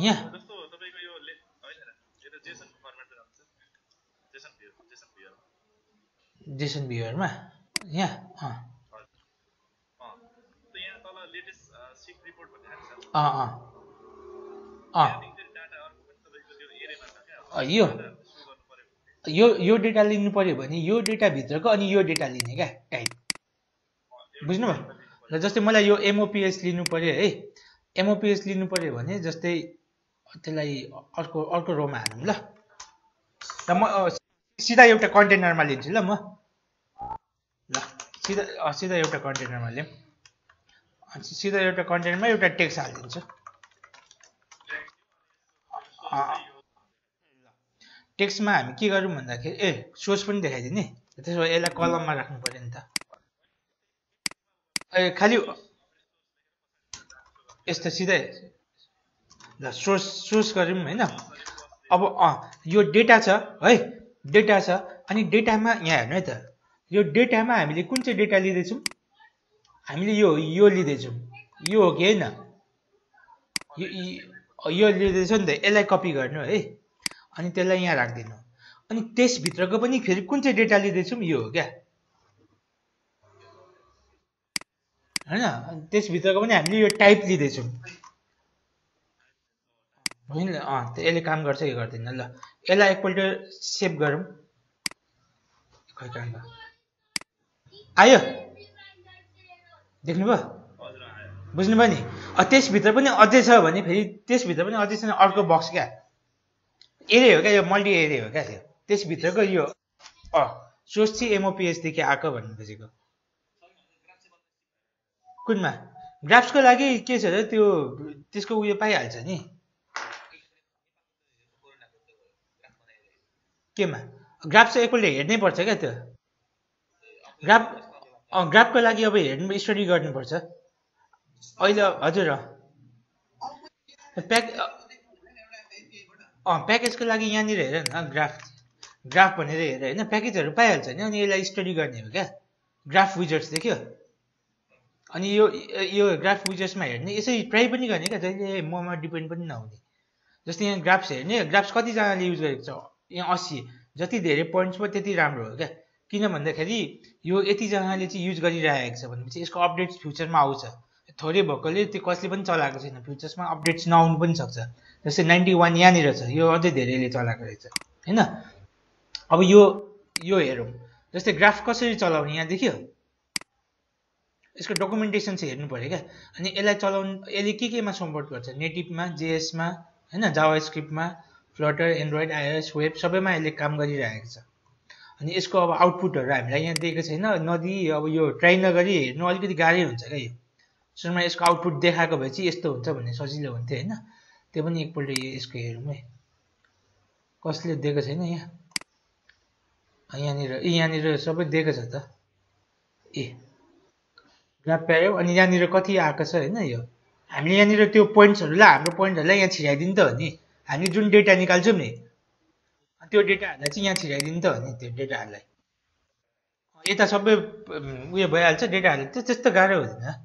यहाँ। जेसन भ्युरमा यहाँ अँ अँ अँ, यो। यो यो डेटा लिनु पऱ्यो भने यो डेटाभित्रको अनि यो डेटा लिने क्या टाइप बुझ्नुभयो? र जस्तै मलाई यो एमओपिएस लिनु पऱ्यो है एमओपिएस लिनु पऱ्यो भने जस्तै त्यसलाई अर्को अर्को रोमा हालौँ ल। र म सिधा एउटा कन्टेनरमा लिन्छु ल म। ल सिधा सिधा एउटा कन्टेनरमा लिउँ सिधा एउटा कन्टेनरमा एउटा टेक्स्ट हालिदिन्छु। टेक्स्टमा हामी के गरौँ भन्दाखेरि ए सोर्स पनि देखाइदिने त्यसो भए यसलाई कलममा राख्नु पऱ्यो नि त। ए खालि यस्तो सिधै ल सोर्स सोर्स गऱ्यौँ होइन। अब अँ यो डेटा छ है डेटा छ अनि डेटामा यहाँ हेर्नु है त यो डेटामा हामीले कुन चाहिँ डेटा लिँदैछौँ? हामीले यो यो लिँदैछौँ। यो हो कि होइन? यो लिँदैछ नि त यसलाई कपी गर्नु है। अनि त्यसलाई यहाँ राखिदिनु। अनि त्यसभित्रको पनि फेरि कुन चाहिँ डेटा लिँदैछौँ यो हो क्या? होइन? अनि त्यसभित्रको पनि हामीले यो टाइप लिँदैछौँ। होइन? अँ यसले काम गर्छ कि गर्दैन? ल यसलाई एकपल्ट सेभ गरौँ। खै गयो? आयो। देख्नुभयो? बुझ्नुभयो नि? त्यसभित्र पनि अझै छ भने फेरि त्यसभित्र पनि अझै छैन अर्को बक्स क्या? एरे हो क्या यो मल्टी एरे हो क्या त्यो? त्यसभित्रको यो अँ चाहिँ एमओपिएसदेखि आएको भन्नु खोजेको कुनमा? ग्राफ्सको लागि के छ र त्यो त्यसको उयो पाइहाल्छ नि। केमा? ग्राफ चाहिँ एकपल्ट हेर्नै पर्छ क्या त्यो। ग्राफ ग्राफको लागि अब हेर्नु स्टडी गर्नुपर्छ। अहिले हजुर प्याक अँ प्याकेजको लागि यहाँनिर हेर न ग्राफ ग्राफ भनेर हेर होइन? प्याकेजहरू पाइहाल्छ नि? अनि यसलाई स्टडी गर्ने हो क्या? ग्राफ विजर्स देख्यो? अनि यो यो ग्राफ विजर्समा हेर्ने यसै ट्राई पनि गर्ने क्या? जहिले ममा डिपेन्ड पनि नहुने। जस्तै यहाँ ग्राफ्स हेर्ने ग्राफ्स कतिजनाले युज गरेको छ? यहाँ अस्सी। जति धेरै पोइन्ट्स भयो त्यति राम्रो हो क्या? किन भन्दाखेरि यो यतिजनाले चाहिँ युज गरिरहेको छ भनेपछि यसको अपडेट्स फ्युचरमा आउँछ। थोरै भएकोले त्यो कसले पनि चलाएको छैन। फ्युचर्समा अपडेट्स नआउनु पनि सक्छ। जस्तै नाइन्टी वान यहाँनिर छ यो अझै धेरैले चलाएको रहेछ होइन? अब यो यो हेरौँ जस्तै ग्राफ कसरी चलाउने यहाँ देख्यो? यसको डकुमेन्टेसन चाहिँ हेर्नु पऱ्यो क्या। अनि यसलाई चलाउनु यसले के केमा सपोर्ट गर्छ? नेटिभमा जेएसमा होइन? जावा स्क्रिप्टमा फ्लटर एन्ड्रोइड आइएस वेब सबैमा यसले काम गरिरहेको छ। अनि यसको अब आउटपुटहरू हामीलाई यहाँ दिएको छैन। नदिई अब यो ट्राई नगरी हेर्नु अलिकति गाह्रै हुन्छ क्या यो। सुरुमा यसको आउटपुट देखाएको भए चाहिँ यस्तो हुन्छ भन्ने सजिलो हुन्थ्यो होइन? त्यो पनि एकपल्ट यसको हेरौँ है। कसले दिएको छैन यहाँ? यहाँनिर ए यहाँनिर सबै दिएको छ त। ए ग्राफ प्याऱ्यो। अनि यहाँनिर कति आएको छ होइन यो? हामीले यहाँनिर त्यो पोइन्ट्सहरूलाई हाम्रो पोइन्टहरूलाई यहाँ छिराइदिनु त हो नि। हामीले जुन डेटा निकाल्छौँ नि त्यो डेटाहरूलाई चाहिँ यहाँ छिराइदिनु त हो नि त्यो डेटाहरूलाई। यता सबै उयो भइहाल्छ डेटाहरूले त्यो त्यस्तो गाह्रो हुँदैन।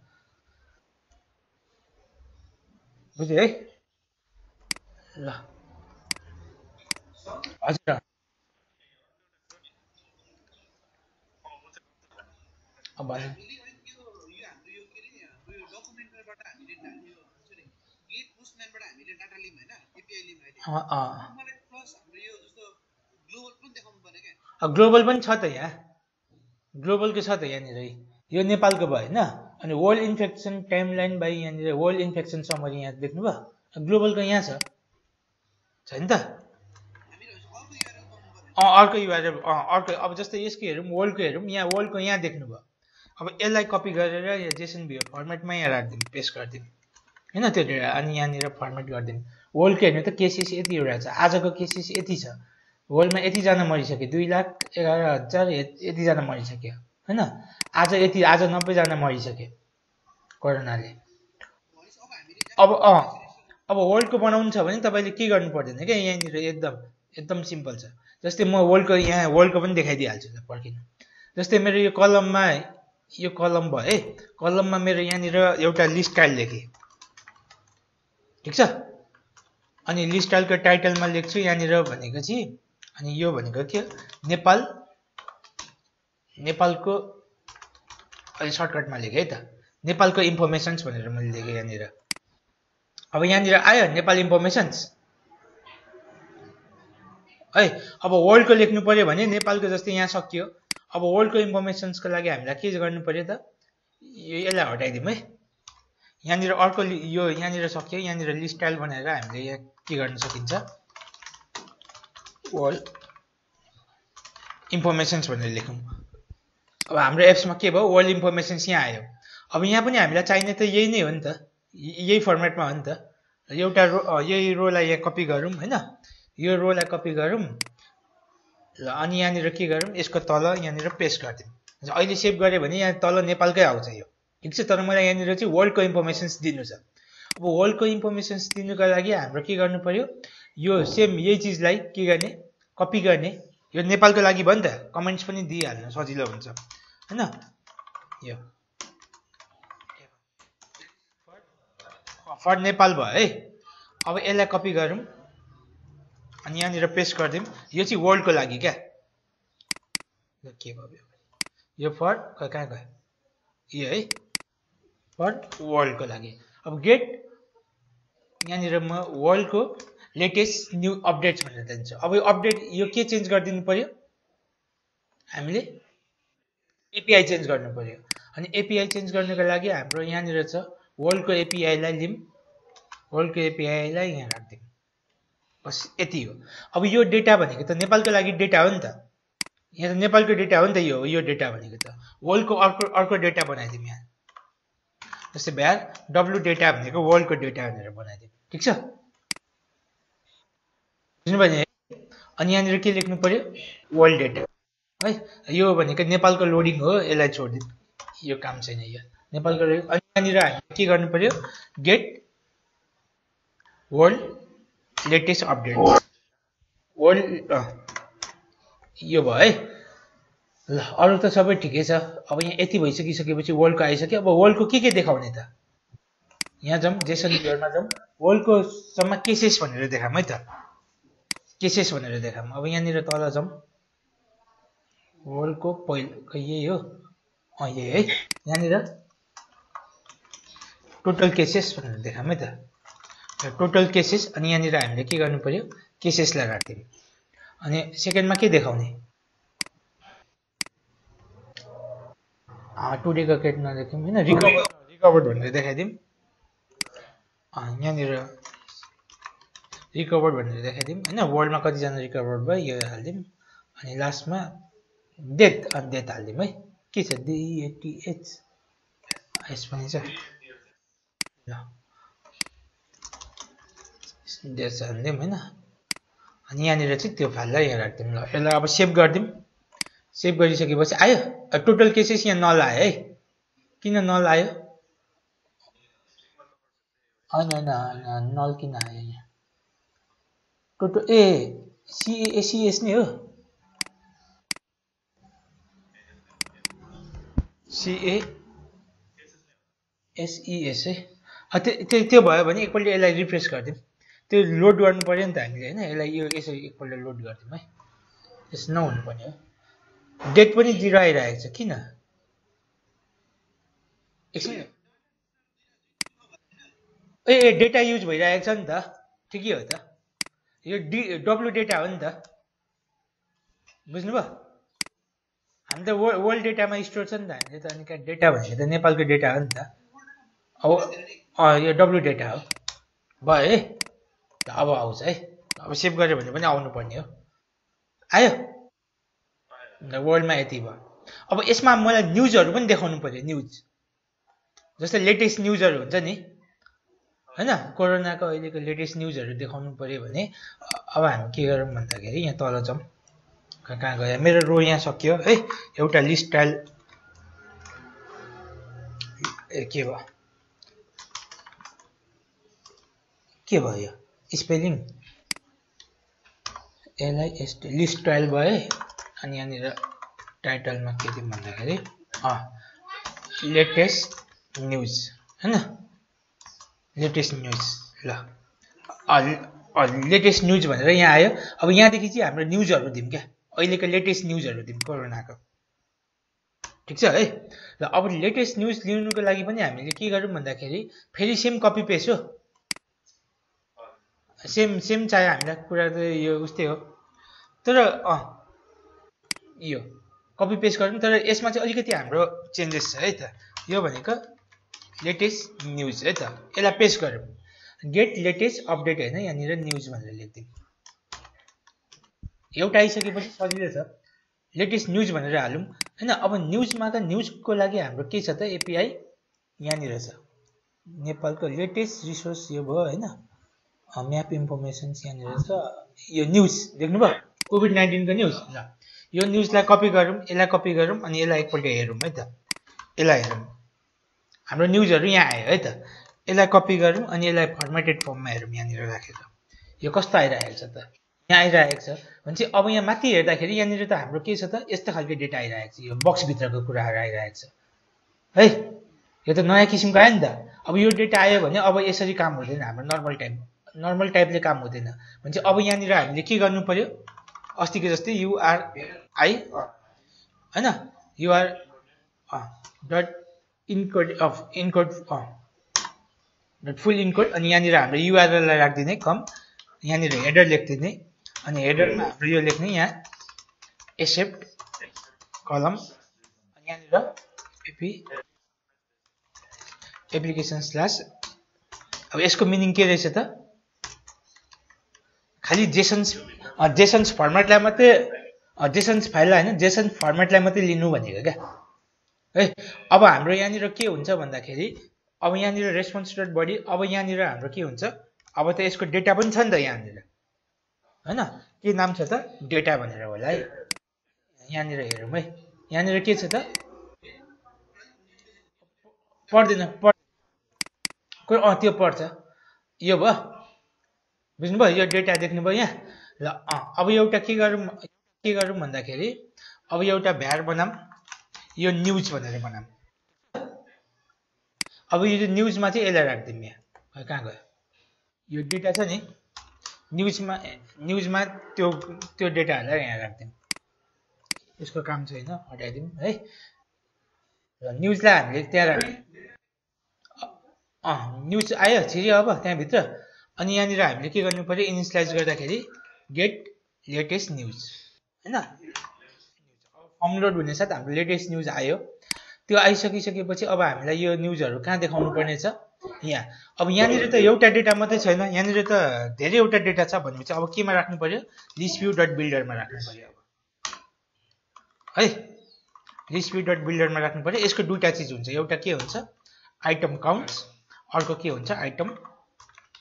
बुझ्यो है? ल हजुर ग्लोबल पनि छ त यहाँ ग्लोबलको छ त यहाँनिर यो नेपालको भयो होइन अनि world infection time line by यहाँनिर वर्ल्ड इन्फेक्सन समरी यहाँ देख्नुभयो ग्लोबलको यहाँ छ छ नि त। अँ अर्को युआरएल अँ अर्को अब जस्तै यसको हेरौँ वर्ल्डको हेरौँ यहाँ वर्ल्डको यहाँ देख्नुभयो अब यसलाई कपी गरेर यहाँ जेसन बियो फर्मेटमा यहाँ राखिदिउँ पेस्ट गरिदिउँ। होइन त्यो अनि यहाँनिर फर्मेट गरिदिउँ। वर्ल्डको हेर्नु त केसेस यतिवटा छ। आजको केसेस यति छ। वर्ल्डमा यतिजना मरिसक्यो दुई लाख एघार हजार यत- यतिजना मरिसक्यो होइन? आज यति आज नब्बेजना मरिसक्यो कोरोनाले। अब अँ अब वर्ल्डको बनाउनु छ भने तपाईँले के गर्नु पर्दैन क्या? यहाँनिर एकदम एकदम सिम्पल छ। जस्तै म वर्ल्डको यहाँ वर्ल्डको पनि देखाइदिइहाल्छु पर्खिनु। जस्तै मेरो यो कलममा यो कलम भयो है कलममा मेरो यहाँनिर एउटा लिस्ट टाइल लेखेँ। ठिक छ? अनि लिस्ट टाइलको टाइटलमा लेख्छु यहाँनिर भनेको चाहिँ अनि यो भनेको के नेपाल नेपालको अहिले सर्टकटमा लेखेँ है त। नेपालको इन्फर्मेसन्स भनेर मैले लेखेँ यहाँनिर। अब यहाँनिर आयो नेपाल इन्फर्मेसन्स। है अब वर्ल्डको लेख्नु पऱ्यो भने नेपालको जस्तै यहाँ सकियो। अब वर्ल्डको इन्फर्मेसन्सको लागि हामीलाई के गर्नु पऱ्यो त? यो यसलाई हटाइदिउँ है। यहाँनिर अर्को यो यहाँनिर सक्यो यहाँनिर लिस्ट स्टाइल बनाएर हामीले यहाँ के गर्न सकिन्छ? वर्ल्ड इन्फर्मेसन्स भनेर लेखौँ। अब हाम्रो एप्समा के भयो? वर्ल्ड इन्फर्मेसन्स यहाँ आयो। अब यहाँ पनि हामीलाई चाहिने त यही नै हो नि त। यही फर्मेटमा हो नि त। एउटा रो यही रोलाई यहाँ कपी गरौँ होइन? यो रोलाई कपी गरौँ ल अनि यहाँनिर के गरौँ? यसको तल यहाँनिर पेस्ट गरिदिउँ। अहिले सेभ गऱ्यो भने यहाँ तल नेपालकै आउँछ यो। ठिक छ? तर मलाई यहाँनिर चाहिँ वर्ल्डको इन्फर्मेसन्स दिनु छ। अब वर्ल्डको इन्फर्मेसन्स दिनुको लागि हाम्रो के गर्नु पर्यो? यो सेम यही चिजलाई के गर्ने? कपी गर्ने। यो नेपालको लागि भयो नि त। कमेन्ट्स पनि दिइहाल्नु सजिलो हुन्छ। होइन? यो। फर नेपाल भयो है। अब यसलाई कपी गरौँ। अनि यहाँनिर पेस्ट गरिदिउँ। यो चाहिँ वर्ल्डको लागि क्या। के भयो यो फर कहाँ गयो? यो है। फर वर्ल्डको लागि। अब गेट यहाँनिर म वर्ल्डको लेटेस्ट न्यू अपडेट्स भनेर दिन्छु। अब यो अपडेट यो के चेन्ज गरिदिनु पर्यो? हामीले एपिआई चेन्ज गर्नु पर्यो। अनि एपिआई चेन्ज गर्नुको लागि हाम्रो यहाँनिर छ वर्ल्डको एपिआईलाई लिउँ वर्ल्डको एपिआईलाई यहाँ राखिदिउँ बस यति हो। अब यो डेटा भनेको त नेपालको लागि डेटा हो नि त। यहाँ त नेपालको डेटा हो नि त यो यो डेटा भनेको त। वर्ल्डको अर्को अर्को डेटा बनाइदिउँ यहाँ। जस्तै भ्यार डब्लु डेटा भनेको वर्ल्डको डेटा भनेर बनाइदिउँ। ठिक छ? बुझ्नुभयो? अनि यहाँनिर के लेख्नु पर्यो? World data. है यो भनेको नेपालको लोडिङ हो यसलाई छोडिदिउँ। यो काम छैन यो। नेपालको अनि यहाँनिर हामी के गर्नु पर्यो? Get world latest update world यो भयो है। ल अरू त सबै ठिकै छ। अब यहाँ यति भइसकिसकेपछि वर्ल्डको आइसक्यो। अब वर्ल्डको के के देखाउने त? यहाँ जाउँ जेसन लियरमा जाउँ वर्ल्डको सम्म केसेस भनेर देखाऊँ है त। केसेस भनेर देखाऊँ अब यहाँनिर तल जाउँ वर्ल्डको पहिलो यही हो? अँ यही है। यहाँनिर। टोटल केसेस भनेर देखाऊँ है त। टोटल केसेस अनि यहाँनिर हामीले के गर्नु पर्यो? केसेसलाई राखिदिउँ अनि सेकेन्डमा के देखाउने? टु डेको केट नदेख्यौँ होइन? रिकभर रिकभर्ड भनेर देखाइदिउँ यहाँनिर रिकभर्ड भनेर देखाइदिउँ होइन? वर्ल्डमा कतिजना रिकभर्ड भयो यो हालिदिउँ अनि लास्टमा डेथ अनि डेथ हालिदिउँ है? के छ? डिएटिएच यस पनि छ। ल। डेथ हालिदिउँ होइन अनि यहाँनिर चाहिँ त्यो फाइललाई यहाँ राखिदिउँ ल यसलाई अब सेभ गरिदिउँ सेभ गरिसकेपछि आयो टोटल केसेस यहाँ नल आयो है किन नल आयो होइन होइन होइन नल किन आयो यहाँ टोटल ए सिएसिएस नै हो सिए एसइएस है त्यो त्यो भयो भने एकपल्ट यसलाई रिफ्रेस गरिदिउँ त्यो लोड गर्नु पऱ्यो नि त हामीले होइन? यसलाई यो यसो एकपल्ट लोड गरिदिउँ है। यस नहुनु पर्ने हो। डेट पनि जिरो आइरहेको छ किन? एकछिन। ए ए डेटा युज भइरहेको छ नि त। ठिकै हो त। यो डि डब्लु डेटा हो नि त। बुझ्नुभयो? हामी त वर्ल्ड वर्ल्ड डेटामा स्टोर छ नि त हामीले त अनि कहाँ डेटा भनेको त नेपालको डेटा हो नि त। अब यो डब्लु डेटा हो। भयो है। अब आउँछ है। अब सेभ गऱ्यो भने पनि आउनु पर्ने हो। आयो। वर्ल्डमा यति भयो। अब यसमा मलाई न्युजहरू पनि देखाउनु पर्यो न्युज जस्तै लेटेस्ट न्युजहरू हुन्छ नि। होइन? कोरोनाको अहिलेको लेटेस्ट न्युजहरू देखाउनु पर्यो भने अब हामी के गरौँ भन्दाखेरि यहाँ तल जाउँ कहाँ कहाँ गयो? मेरो रो यहाँ सकियो। है एउटा लिस्ट टाइल ए के भयो? के भयो स्पेलिङ? एलआइएसटी लिस्ट ट्रायल है। अनि यहाँनिर टाइटलमा के दिउँ भन्दाखेरि? लेटेस्ट न्युज होइन? लेटेस्ट न्युज ल। लेटेस्ट न्युज भनेर यहाँ आयो। अब यहाँदेखि चाहिँ हाम्रो न्युजहरू दिउँ क्या। अहिलेको लेटेस्ट न्युजहरू दिउँ कोरोनाको। ठिक छ है? र अब लेटेस्ट न्युज लिनुको लागि पनि हामीले के गरौँ भन्दाखेरि फेरि सेम कपी पेस्ट हो। सेम सेम चाहियो हामीलाई कुरा त यो उस्तै हो तर अँ यो कपी पेस्ट गरौँ तर यसमा चाहिँ अलिकति हाम्रो चेन्जेस छ है त यो भनेको लेटेस्ट न्युज है त यसलाई पेस्ट गरौँ गेट लेटेस्ट अपडेट होइन यहाँनिर न्युज भनेर लेखिदिउँ एउटा आइसकेपछि सजिलो छ लेटेस्ट न्युज भनेर हालौँ होइन अब न्युजमा त न्युजको लागि हाम्रो के छ त एपिआई यहाँनिर छ नेपालको लेटेस्ट रिसोर्स यो भयो होइन म्याप इन्फर्मेसन्स यहाँनिर छ। यो न्युज देख्नुभयो? कोभिड नाइन्टिनको न्युज ल। यो न्युजलाई कपी गरौँ यसलाई कपी गरौँ अनि यसलाई एकपल्ट हेरौँ है त? यसलाई हेरौँ। हाम्रो न्युजहरू यहाँ आयो है त? यसलाई कपी गरौँ अनि यसलाई फर्मेटेड फर्ममा हेरौँ यहाँनिर राखेर यो कस्तो आइरहेको छ त? यहाँ आइरहेको छ। भनेपछि अब यहाँ माथि हेर्दाखेरि यहाँनिर त हाम्रो के छ त? यस्तो खालको डेटा आइरहेको छ। यो बक्सभित्रको कुराहरू आइरहेको छ। है? यो त नयाँ किसिमको आयो नि त। अब यो डेटा आयो भने अब यसरी काम हुँदैन हाम्रो नर्मल टाइप नर्मल टाइपले काम हुँदैन। भने चाहिँ अब यहाँनिर हामीले के गर्नु पऱ्यो अस्तिको जस्तै युआरआई होइन? Uri dot encode of encode dot full encode अनि यहाँनिर हाम्रो युआरएललाई राखिदिने कम। यहाँनिर हेडर लेखिदिने अनि हेडरमा हाम्रो यो लेख्ने यहाँ एसेप्ट कलम यहाँनिर एपी एप्लिकेसन स्ल्यास अब यसको मिनिङ के रहेछ त? खालि जेसन्स जेसन्स फर्मेटलाई मात्रै जेसन्स फाइललाई होइन जेसन्स फर्मेटलाई मात्रै लिनु भनेको क्या। है अब हाम्रो यहाँनिर के हुन्छ भन्दाखेरि अब यहाँनिर रेस्पोन्स डट बडी अब यहाँनिर हाम्रो के हुन्छ? अब त यसको डेटा पनि छ नि त यहाँनिर। होइन? के नाम छ त? डेटा भनेर होला है। यहाँनिर हेरौँ है। यहाँनिर के छ त? पढ्दैन पढ अँ त्यो पढ्छ। यो भयो। बुझ्नुभयो? यो डेटा देख्नुभयो यहाँ? ल अब एउटा के गरौँ के गरौँ भन्दाखेरि अब एउटा भ्यार बनाऊँ यो न्युज भनेर बनाऊँ अब यो न्युजमा चाहिँ यसलाई राखिदिउँ यहाँ। कहाँ गयो? यो डेटा छ नि न्युजमा न्युजमा त्यो त्यो डेटाहरूलाई यहाँ राखिदिउँ। यसको काम छैन हटाइदिउँ है? र न्युजलाई हामीले त्यहाँ राख न्युज आयो छिर्यो अब त्यहाँभित्र। अनि यहाँनिर हामीले के गर्नु पऱ्यो इनिसलाइज गर्दाखेरि गेट लेटेस्ट न्युज। होइन? फर्म लोड हुने साथ हाम्रो लेटेस्ट न्युज आयो। त्यो आइसकिसकेपछि अब हामीलाई यो न्युजहरू कहाँ देखाउनु पर्ने छ यहाँ। अब यहाँनिर त एउटा डेटा मात्रै छैन। यहाँनिर त धेरैवटा डेटा छ भनेपछि अब केमा राख्नु पर्यो? लिस्प्यू डट बिल्डरमा राख्नु पर्यो अब। है? लिस्प्यू डट बिल्डरमा राख्नु पर्यो। यसको दुइटा चिज हुन्छ। एउटा के हुन्छ? आइटम काउन्ट्स अर्को के हुन्छ? आइटम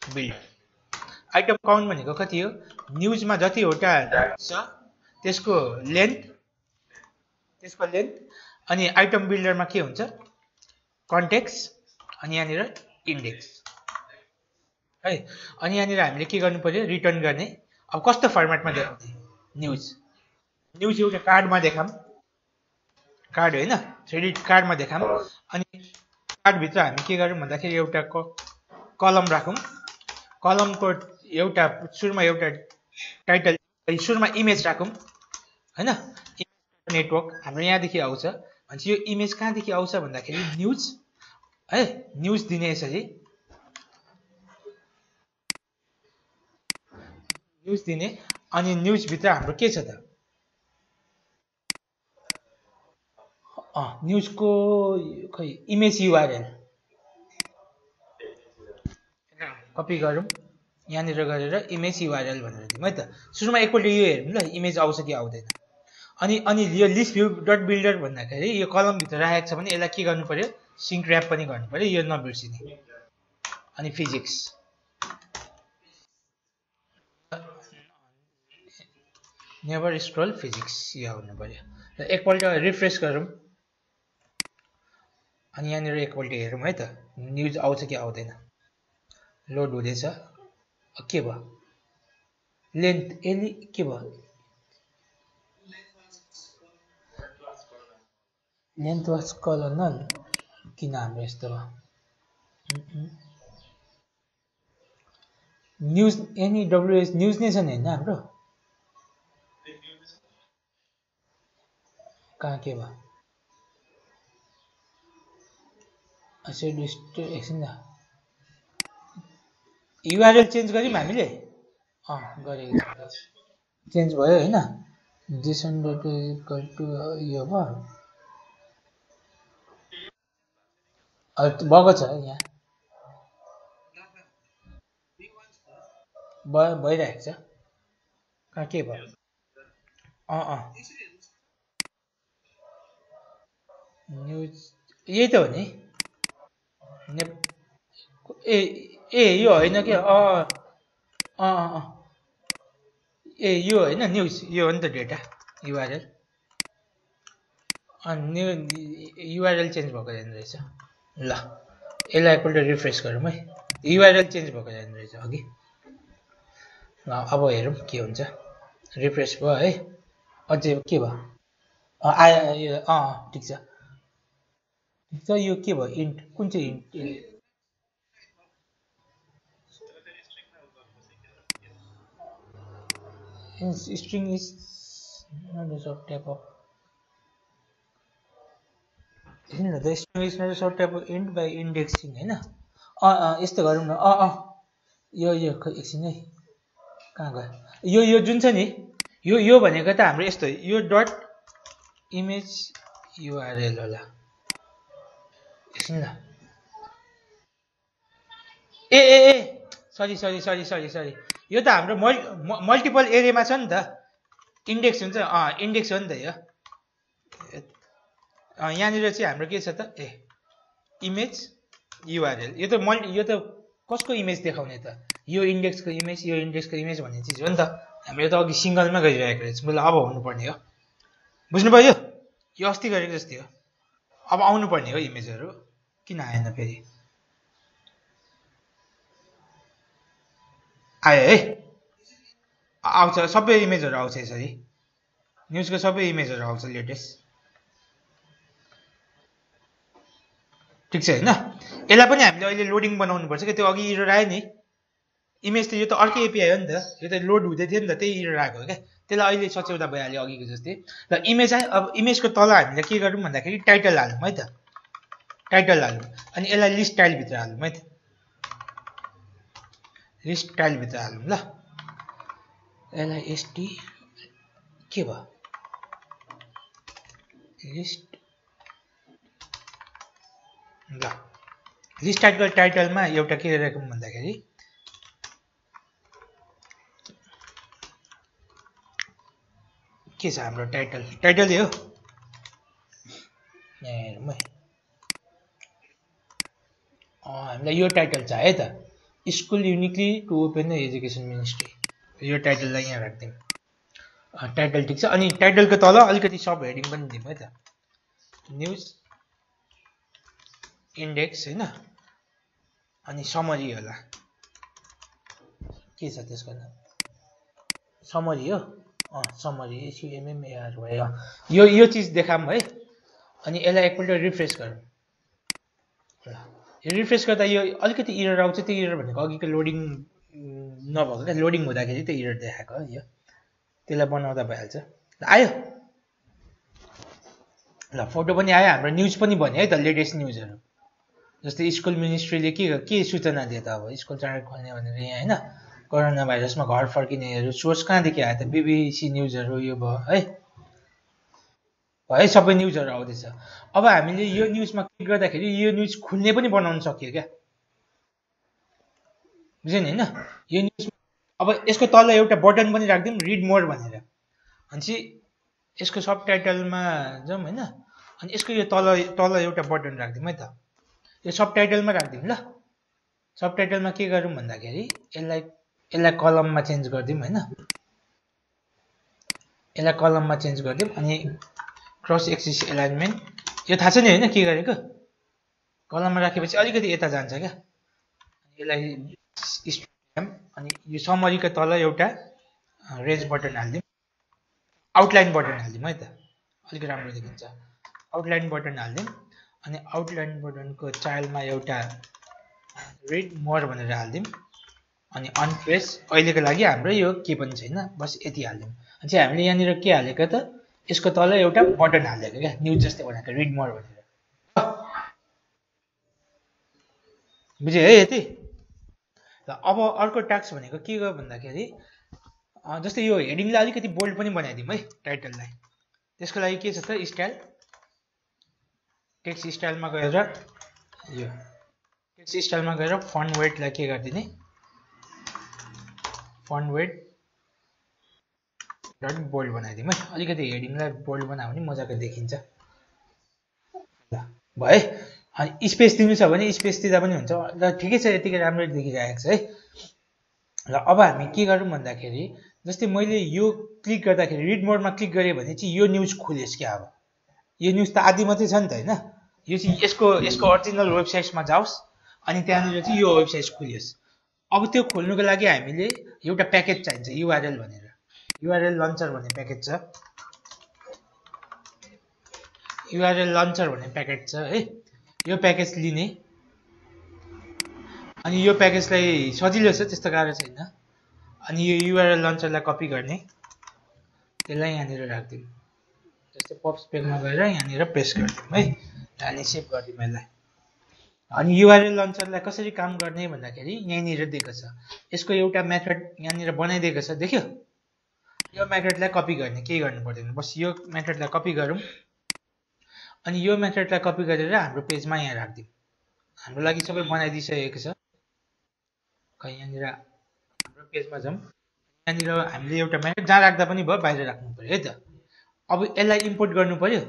बिल्डर आइटम काउन्ट भनेको कति हो न्युजमा जतिवटा छ त्यसको लेन्थ त्यसको लेन्थ अनि आइटम बिल्डरमा के हुन्छ कन्टेक्स अनि यहाँनिर इन्डेक्स है अनि यहाँनिर हामीले के गर्नु पर्यो रिटर्न गर्ने अब कस्तो फर्मेटमा देखाउने न्युज न्युज एउटा कार्डमा देखाऊँ कार्ड होइन थ्री कार्डमा देखाऊँ अनि कार्डभित्र हामी के गरौँ भन्दाखेरि एउटा क कलम राखौँ कलमको एउटा सुरुमा एउटा टाइटल सुरुमा इमेज राखौँ होइन? नेटवर्क हाम्रो यहाँदेखि आउँछ। भनेपछि यो इमेज कहाँदेखि आउँछ भन्दाखेरि न्युज है? न्युज दिने यसरी। न्युज दिने अनि न्युजभित्र हाम्रो के छ त? न्युजको खै इमेज युआरएल कपी गरौँ। यहाँनिर गरेर इमेज युआरएल भनेर दिउँ है त? सुरुमा एकपल्ट यो हेरौँ ल इमेज आउँछ कि आउँदैन? अनि अनि यो लिस्ट भ्यू डट बिल्डर भन्दाखेरि यो कलमभित्र राखेको छ भने यसलाई के गर्नु पऱ्यो सिङ्क ऱ्याप पनि गर्नु पऱ्यो यो नबिर्सिने। अनि फिजिक्स नेभर स्क्रोल फिजिक्स यो हुनु पऱ्यो र एकपल्ट रिफ्रेस गरौँ। अनि यहाँनिर एकपल्ट हेरौँ है त? न्युज आउँछ कि आउँदैन? लोड हुँदैछ। के भयो? लेन्थ एलि के भयो? लेन्थ वाज कलनल किन हाम्रो यस्तो भयो? न्युज एनी डब्लुएस न्युज नै छ नि होइन हाम्रो? कहाँ के भयो? युआरएल चेन्ज गऱ्यौँ हामीले? अँ गरेको छ चेन्ज भयो होइन? जेसन डट इक्वल टु यो भयो। भएको छ यहाँ। भयो भइरहेको छ। कहाँ के भयो? अँ अँ। न्युज यही त हो ने। ए ए यो होइन क्या अँ अँ अँ ए यो होइन न्युज यो हो नि त डेटा युआरएल अनि न्यु युआरएल चेन्ज भएको जाने रहेछ ल यसलाई एकपल्ट रिफ्रेस गरौँ है युआरएल चेन्ज भएको जाने रहेछ अघि ल अब हेरौँ के हुन्छ रिफ्रेस भयो है अझै के भयो आयो अँ, ठिक छ ठिक छ यो के भयो इन्ट कुन चाहिँ int string is not short type of the string is not short type of int by indexing होइन अँ अँ यस्तो गरौँ न। अँ अँ यो यो एकछिन है। कहाँ गयो? यो यो जुन छ नि यो यो भनेको त हाम्रो यस्तो यो डट इमेज युआरएल होला। एकछिन ल। ए ए ए। Sorry sorry sorry sorry sorry यो त हाम्रो मल् मल्टिपल एरियामा छ नि त। इन्डेक्स हुन्छ। अँ इन्डेक्स हो नि त यो। यहाँनिर चाहिँ हाम्रो के छ त? ए इमेज युआरएल यो त मल्टी यो त कसको इमेज देखाउने त? यो इन्डेक्सको इमेज यो इन्डेक्सको इमेज भन्ने चिज हो नि त। हामीले त अघि सिङ्गलमा गरिरहेको रहेछ। मलाई अब हुनुपर्ने हो। बुझ्नुभयो? यो यो अस्ति गरेको जस्तै हो। अब आउनुपर्ने हो इमेजहरू किन आएन फेरि? आयो है। आउँछ सबै इमेजहरू आउँछ यसरी। न्युजको सबै इमेजहरू आउँछ लेटेस्ट ठिक छ होइन? यसलाई पनि हामीले अहिले लोडिङ बनाउनुपर्छ कि? त्यो अघि इरर आयो नि। इमेज त यो त अर्कै एपिआई हो नि त। यो त लोड हुँदै थियो नि त त्यही इरर आएको हो क्या। त्यसलाई अहिले सच्याउँदा भइहाल्यो अघिको जस्तै। र इमेज आयो अब इमेजको तल हामीले के गरौँ भन्दाखेरि टाइटल हालौँ है त। टाइटल हालौँ। अनि यसलाई लिस्ट टाइलभित्र हालौँ है त। लिस्ट टाइलभित्र हालौँ ल। यसलाई एसटी के भयो? लिस्ट ल। लिस्ट टाइटल टाइटलमा एउटा के राखौँ भन्दाखेरि के छ हाम्रो टाइटल? टाइटल यहाँ हेरौँ है। हामीलाई यो टाइटल छ है त। School uniquely to open the education ministry यो टाइटललाई यहाँ राखिदिउँ। टाइटल ठिक छ। अनि टाइटलको तल अलिकति सब हेडिङ पनि दिउँ है त। न्युज इन्डेक्स होइन? अनि समरी होला। के छ त्यसको नाम? समरी हो? अँ समरी एसयुएमएमएआर भयो यो यो चिज देखाऊँ है। अनि यसलाई एकपल्ट रिफ्रेस गरौँ। रिफ्रेस गर्दा यो अलिकति इरर आउँछ त्यो इरर भनेको अघिको लोडिङ नभएको क्या लोडिङ हुँदाखेरि त्यो इरर देखाएको यो। त्यसलाई बनाउँदा भइहाल्छ। आयो। ल फोटो पनि आयो हाम्रो न्युज पनि भन्यो है त लेटेस्ट न्युजहरू जस्तै स्कुल मिनिस्ट्रीले के के सूचना दियो त अब स्कुल चाँडै खोल्ने भनेर यहाँ होइन? कोरोना भाइरसमा घर फर्किनेहरू सोर्स कहाँदेखि आयो त बिबिसी न्युजहरू यो भयो है? है सबै न्युजहरू आउँदैछ। अब हामीले यो न्युजमा क्लिक गर्दाखेरि यो न्युज खुल्ने पनि बनाउन सकियो क्या? बुझ्यो नि होइन? यो न्युज अब यसको तल एउटा बटन पनि राखिदिउँ रिड मोर भनेर। भनेपछि यसको सब टाइटलमा जाउँ होइन? अनि यसको यो तल तल एउटा बटन राखिदिउँ है त। यो सब टाइटलमा राखिदिउँ ल। सब टाइटलमा के गरौँ भन्दाखेरि यसलाई यसलाई कलममा चेन्ज गरिदिउँ होइन? यसलाई कलममा चेन्ज गरिदिउँ अनि क्रस एक्सिस एलाइनमेन्ट यो थाहा छ नि होइन के गरेको? कलममा राखेपछि अलिकति यता जान्छ क्या। यसलाई स्ट्याम्प अनि यो समरीको तल एउटा रेज बटन हालिदिउँ। आउटलाइन बटन हालिदिउँ है त। अलिक राम्रो देखिन्छ। आउटलाइन बटन हालिदिउँ अनि आउटलाइन बटनको चाइल्डमा एउटा रिड मोर भनेर हालिदिउँ। अनि अनप्रेस अहिलेको लागि हाम्रो यो के पनि छैन। बस यति हालिदिउँ। चाहिँ हामीले यहाँनिर के हालेको त? यसको तल एउटा बटन हालेको क्या न्युज जस्तै बनाएको रिड मोर भनेर। बुझ्यो है यति? र अब अर्को टास्क भनेको के गर्यो भन्दाखेरि जस्तै यो हेडिङलाई अलिकति बोल्ड पनि बनाइदिउँ है टाइटललाई त्यसको लागि के छ त स्टाइल टेक्स्ट स्टाइलमा गएर यो। टेक्स्ट स्टाइलमा गएर फन्ट वेटलाई के गरिदिने? फन्ट वेट डट बोल्ड बनाइदिउँ है। अलिकति हेडिङलाई बोल्ड बनायो भने मजाको देखिन्छ। ल भयो अनि स्पेस दिनु छ भने स्पेस दिँदा पनि हुन्छ। ल ठिकै छ यतिकै राम्रो देखिरहेको छ है। र अब हामी के गरौँ भन्दाखेरि जस्तै मैले यो क्लिक गर्दाखेरि रिड मोडमा क्लिक गरेँ भने चाहिँ यो न्युज खुलियोस् क्या अब। यो न्युज त आदि मात्रै छ नि त होइन? यो चाहिँ यसको यसको अरिजिनल वेबसाइट्समा जाओस् अनि त्यहाँनिर चाहिँ यो वेबसाइट खुलियोस्। अब त्यो खोल्नुको लागि हामीले एउटा प्याकेज चाहिन्छ युआरएल भनेर। युआरएल लन्चर भन्ने प्याकेज छ। युआरएल लन्चर भन्ने प्याकेज छ है। यो प्याकेज लिने। अनि यो प्याकेजलाई सजिलो छ त्यस्तो गाह्रो छैन। अनि यो युआरएल लन्चरलाई कपी गर्ने। त्यसलाई यहाँनिर राखिदिउँ। जस्तै पप्स पेजमा गएर यहाँनिर पेस्ट गरिदिउँ है। अनि सेभ गरिदिउँ यसलाई अनि युआरएल लन्चरलाई कसरी काम गर्ने भन्दाखेरि यहीँनिर दिएको छ। यसको एउटा मेथड यहाँनिर बनाइदिएको छ देख्यो? यो मेथडलाई कपी गर्ने केही गर्नु पर्दैन। बस यो मेथडलाई कपी गरौँ। अनि यो मेथडलाई कपी गरेर हाम्रो पेजमा यहाँ राखिदिउँ। हाम्रो लागि सबै बनाइदिइसकेको छ। खै यहाँनिर हाम्रो पेजमा जाउँ। यहाँनिर हामीले एउटा मेथड जहाँ राख्दा पनि भयो बाहिर राख्नु पऱ्यो है त? अब यसलाई इम्पोर्ट गर्नु पऱ्यो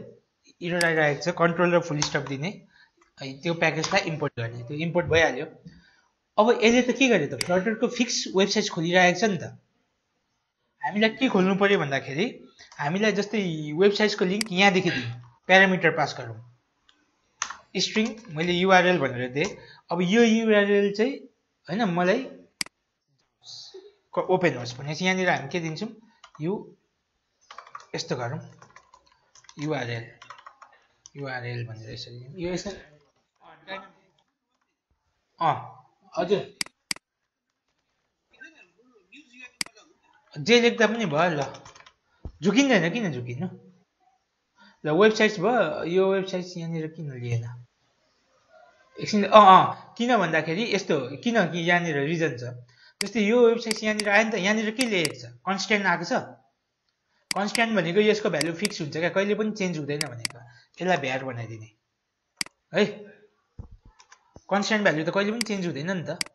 इरर आइरहेको छ कन्ट्रोल र फुल स्टप दिने। है त्यो प्याकेजलाई इम्पोर्ट गर्ने। त्यो इम्पोर्ट भइहाल्यो। अब यसले त के गर्यो त? फ्लटरको फिक्स वेबसाइट खोलिरहेको छ नि त। हामीलाई के खोल्नु पऱ्यो भन्दाखेरि हामीलाई जस्तै वेबसाइट्सको लिङ्क यहाँदेखि दिउँ प्यारामिटर पास गरौँ। स्ट्रिङ मैले युआरएल भनेर दिएँ। अब यो युआरएल चाहिँ होइन मलाई ओपन होस् भनेपछि यहाँनिर हामी के दिन्छौँ? यु यस्तो गरौँ। युआरएल युआरएल भनेर यसरी। यो यसरी अँ हजुर। जे लेख्दा पनि भयो ल झुकिँदैन किन झुकिनु ल वेबसाइट्स भयो यो वेबसाइट्स यहाँनिर किन लिएन एकछिन अँ अँ किन भन्दाखेरि यस्तो किन कि यहाँनिर रिजन छ जस्तै यो वेबसाइट यहाँनिर आयो नि त यहाँनिर के लेखेको छ कन्सट्यान्ट आएको छ कन्सट्यान्ट भनेको यसको भ्यालु फिक्स हुन्छ क्या कहिले पनि चेन्ज हुँदैन भनेको यसलाई भ्यार बनाइदिने है कन्सट्यान्ट भ्यालु त कहिले पनि चेन्ज हुँदैन नि त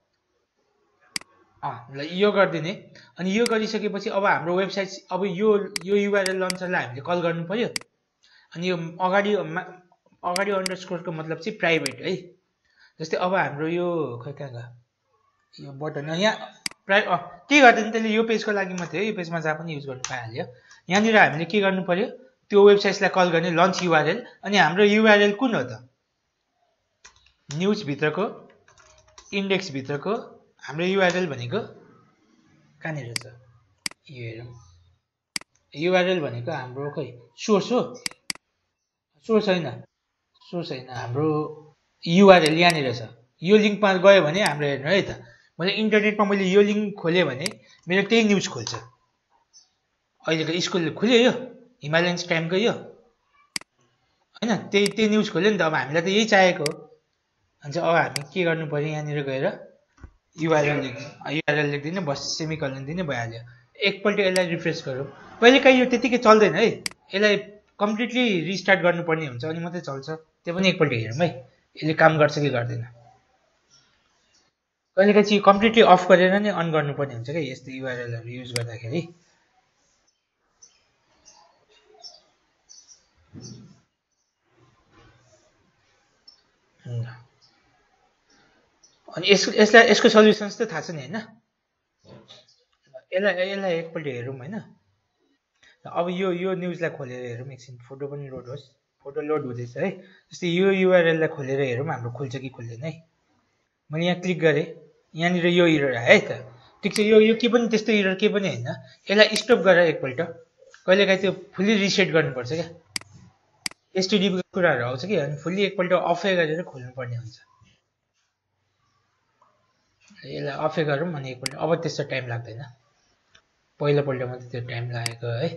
ल यो गरिदिने। अनि यो गरिसकेपछि अब हाम्रो वेबसाइट अब यो यो युआरएल लन्चरलाई हामीले कल गर्नु पऱ्यो अनि यो अगाडि अगाडि अन्डरस्कोरको मतलब चाहिँ प्राइभेट है। जस्तै अब हाम्रो यो खै कहाँ गयो? यो बटन यहाँ प्राइ के गर्दैन त्यसले यो पेजको लागि मात्रै हो। यो पेजमा जहाँ पनि युज गर्नु पाइहाल्यो। यहाँनिर हामीले के गर्नु पऱ्यो त्यो वेबसाइट्सलाई कल गर्ने लन्च युआरएल अनि हाम्रो युआरएल कुन हो त? न्युजभित्रको इन्डेक्सभित्रको हाम्रो युआरएल भनेको कहाँनिर छ यो हेरौँ युआरएल भनेको हाम्रो खै सोर्स हो। सोर्स होइन सोर्स होइन हाम्रो युआरएल यहाँनिर छ। यो लिङ्कमा गयो भने हाम्रो हेर्नु है त। मैले इन्टरनेटमा मैले यो लिङ्क खोलेँ भने मेरो त्यही न्युज खोल्छ। अहिलेको स्कुल खुल्यो यो। हिमालयन्स टाइमको यो। होइन? त्यही त्यही न्युज खोल्यो नि त। अब हामीलाई त यही चाहिएको हो। अनि चाहिँ अब हामी के गर्नु पऱ्यो यहाँनिर गएर? युआरएल लेख्दिनँ युआरएल लेख्दिनँ बस सेमिकलन दिने भइहाल्यो। एकपल्ट यसलाई रिफ्रेस गरौँ। कहिलेकाहीँ यो त्यतिकै चल्दैन है। यसलाई कम्प्लिटली रिस्टार्ट गर्नुपर्ने हुन्छ अनि मात्रै चल्छ। त्यो पनि एकपल्ट हेरौँ है। यसले काम गर्छ कि गर्दैन। कहिलेकाहीँ चाहिँ कम्प्लिटली अफ गरेर नै अन गर्नुपर्ने हुन्छ क्या यस्तो युआरएलहरू युज गर्दाखेरि। ल। अनि यसको यसलाई यसको सल्युसन्स त थाहा छ नि होइन? यसलाई यसलाई एकपल्ट हेरौँ होइन? अब यो यो न्युजलाई खोलेर हेरौँ एकछिन। फोटो पनि लोड होस्। फोटो लोड हुँदैछ है। जस्तै यो युआरएललाई खोलेर हेरौँ हाम्रो खुल्छ कि खुल्दैन है। मैले यहाँ क्लिक गरेँ। यहाँनिर यो इरर आयो है त। ठिक छ यो यो के पनि त्यस्तो इरर केही पनि होइन। यसलाई स्टप गरेर एकपल्ट। कहिलेकाहीँ त्यो फुल्ली रिसेट गर्नुपर्छ क्या। एसटिडीको कुराहरू आउँछ कि? अनि फुल्ली एकपल्ट अफै गरेर खोल्नुपर्ने हुन्छ। यसलाई अफै गरौँ अनि एकपल्ट अब त्यस्तो टाइम लाग्दैन। पहिलोपल्ट मात्रै त्यो टाइम लागेको है।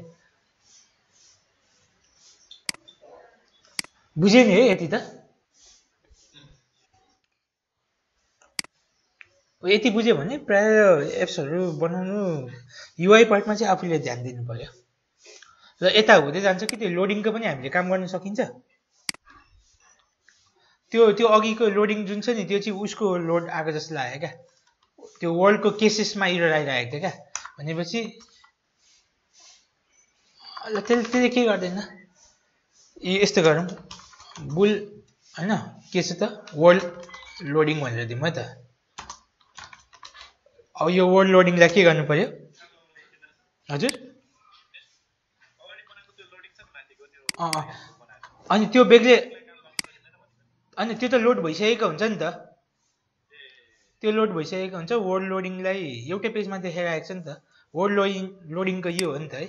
बुझ्यो नि है यति त? यति बुझ्यो भने प्राय एप्सहरू बनाउनु युआई पार्टमा चाहिँ आफूले ध्यान दिनु पर्यो र यता हुँदै जान्छ कि त्यो लोडिङको पनि हामीले काम गर्न सकिन्छ। त्यो त्यो अघिको लोडिङ जुन छ नि त्यो चाहिँ उसको लोड आएको जस्तो लाग्यो क्या। त्यो वर्ल्डको केसेसमा इरर आइरहेको थियो क्या। भनेपछि त्यसले त्यसले के गर्दैन? ए यस्तो गरौँ। बुल होइन के छ त? वर्ल्ड लोडिङ भनेर दिउँ है त। अब यो वर्ल्ड लोडिङलाई के गर्नु पर्यो? हजुर? अनि त्यो बेग्लै अनि त्यो त लोड भइसकेको हुन्छ नि त। त्यो लोड भइसकेको हुन्छ। वर्ड लोडिङलाई एउटै पेजमा देखाइरहेको छ नि त। वर्ड लोडिङ लोडिङको यो हो नि त है।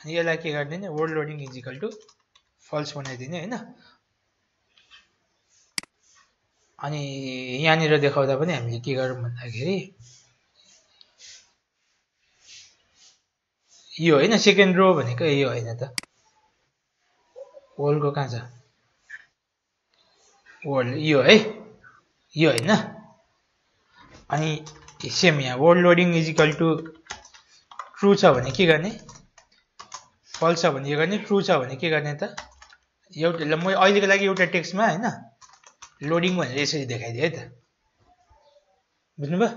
अनि यसलाई के गरिदिने? World loading is equal to false बनाइदिने होइन। अनि यहाँनिर देखाउँदा पनि हामीले के गरौँ भन्दाखेरि यो होइन सेकेन्ड रो भनेको यो होइन त। वर्ल्डको कहाँ छ? वर्ल्ड यो है। यो होइन। अनि सेम यहाँ world loading is equal to true छ भने के गर्ने फल्स छ भने यो गर्ने ट्रु छ भने के गर्ने त एउटा म अहिलेको लागि एउटा टेक्स्टमा होइन लोडिङ भनेर यसरी देखाइदिएँ है त बुझ्नुभयो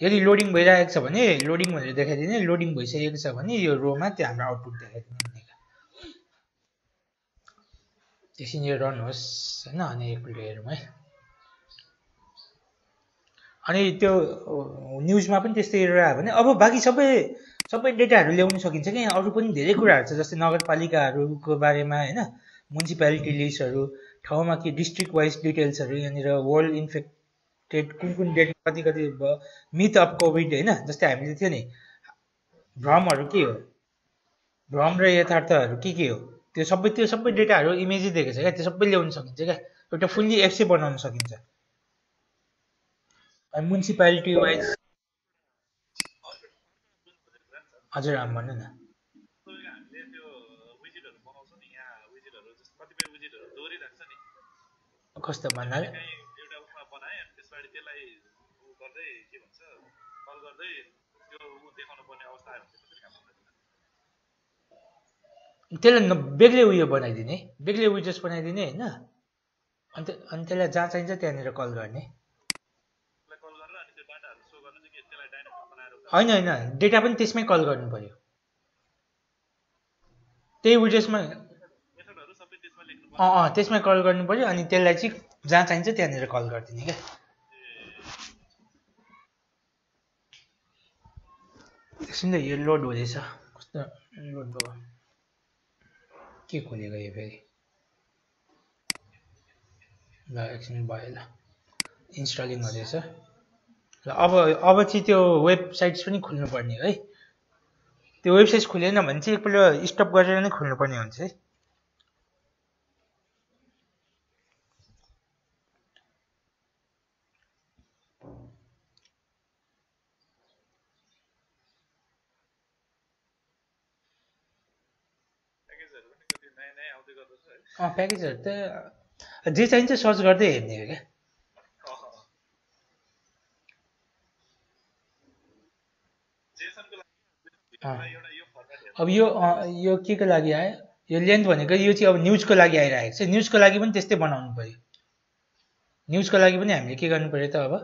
यदि लोडिङ भइरहेको छ भने लोडिङ भनेर देखाइदिने लोडिङ भइसकेको छ भने यो रोमा त्यो हाम्रो आउटपुट देखाइदिने यो रन होस् होइन अनि एकपल्ट हेरौँ है अनि त्यो न्युजमा पनि त्यस्तै आयो भने अब बाँकी सबै सबै डेटाहरू ल्याउन सकिन्छ कि? अरू पनि धेरै कुराहरू छ जस्तै नगरपालिकाहरूको बारेमा होइन? म्युनिसिपालिटी लिस्टहरू ठाउँमा के डिस्ट्रिक्ट वाइज डिटेल्सहरू यहाँनिर वर्ल्ड इन्फेक्टेड कुन कुन डेट कति कति भयो मिथ अफ कोभिड होइन? जस्तै हामीले थियो नि भ्रमहरू के हो? भ्रम र यथार्थहरू के के हो? त्यो सबै त्यो सबै डेटाहरू इमेजै दिएको छ क्या? त्यो सबै ल्याउन सकिन्छ क्या? एउटा फुल्ली एप्सै बनाउन सकिन्छ। अनि म्युनिसिपालिटी वाइज हजुर आम भन्नु न। कस्तो भन्नाले? त्यसलाई बेग्लै उयो बनाइदिने बेग्लै विजेस बनाइदिने होइन? अन्त अनि त्यसलाई जहाँ चाहिन्छ त्यहाँनिर कल गर्ने त्यसलाई कल गरेर अनि त्यो डाटाहरू सो गर्नु चाहिँ के त्यसलाई डाइनामिक बनाएर उता- होइन होइन डेटा पनि त्यसमै कल गर्नु पर्यो। त्यही पर्छ। अँ अँ त्यसमै कल गर्नु पर्यो अनि त्यसलाई चाहिँ जहाँ चाहिन्छ त्यहाँनिर कल गरिदिने क्या। एकछिन त यो लोड हुँदैछ। कस्तो लोड भयो? के खोलेको यो फेरि? ल एकछिन भयो ल। इन्स्टलिङ हुँदैछ। ल अब अब चाहिँ त्यो वेबसाइट्स पनि खोल्नुपर्ने है त्यो वेबसाइट खुलेन भने चाहिँ एकपल्ट स्टप गरेर नै खोल्नुपर्ने हुन्छ है। प्याकेजहरू त जे चाहिन्छ सर्च गर्दै हेर्ने हो क्या अँ। जेसनको लागि भिडियोलाई एउटा यो फर्मेट हेर्नु अब यो यो के को लागि आयो? यो लेन्थ भनेको यो चाहिँ अब न्युजको लागि आइरहेको छ। न्युजको लागि पनि त्यस्तै बनाउनु पऱ्यो। न्युजको लागि पनि हामीले के गर्नु पऱ्यो त अब?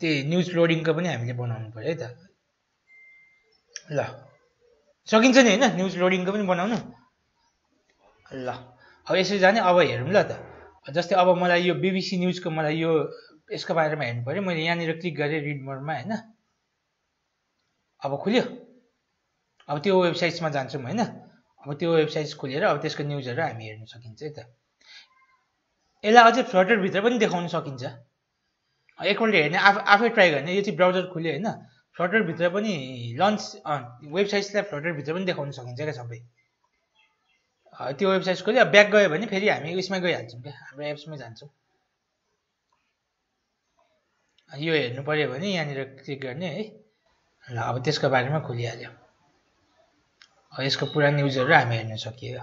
त्यही न्युज लोडिङको पनि हामीले बनाउनु पऱ्यो है त। ल। सकिन्छ नि होइन न्युज लोडिङको पनि बनाउनु? ल। अब यसरी जाने अब हेरौँ ल त। जस्तै अब मलाई यो बिबिसी न्युजको मलाई यो यसको बारेमा हेर्नु पऱ्यो। मैले यहाँनिर क्लिक गरेँ रिड मोडमा होइन? अब खुल्यो। अब त्यो वेबसाइट्समा जान्छौँ होइन? अब त्यो वेबसाइट्स खोलेर अब त्यसको न्युजहरू हामी हेर्न सकिन्छ है त। यसलाई अझै फ्लटरभित्र पनि देखाउन सकिन्छ। एकपल्ट हेर्ने आफ आफै ट्राई गर्ने यो चाहिँ ब्राउजर खुल्यो होइन। फ्लटरभित्र पनि लन्च वेबसाइट्सलाई फ्लटरभित्र पनि देखाउन सकिन्छ क्या सबै। त्यो वेबसाइट्स खोल्यो ब्याक गयो भने फेरि हामी उयसमै गइहाल्छौँ क्या हाम्रो एप्समै जान्छौँ। यो हेर्नु पऱ्यो भने यहाँनिर क्लिक गर्ने है। ल अब त्यसको बारेमा खोलिहाल्यो। यसको पुरा न्युजहरू हामी हेर्न सकियो।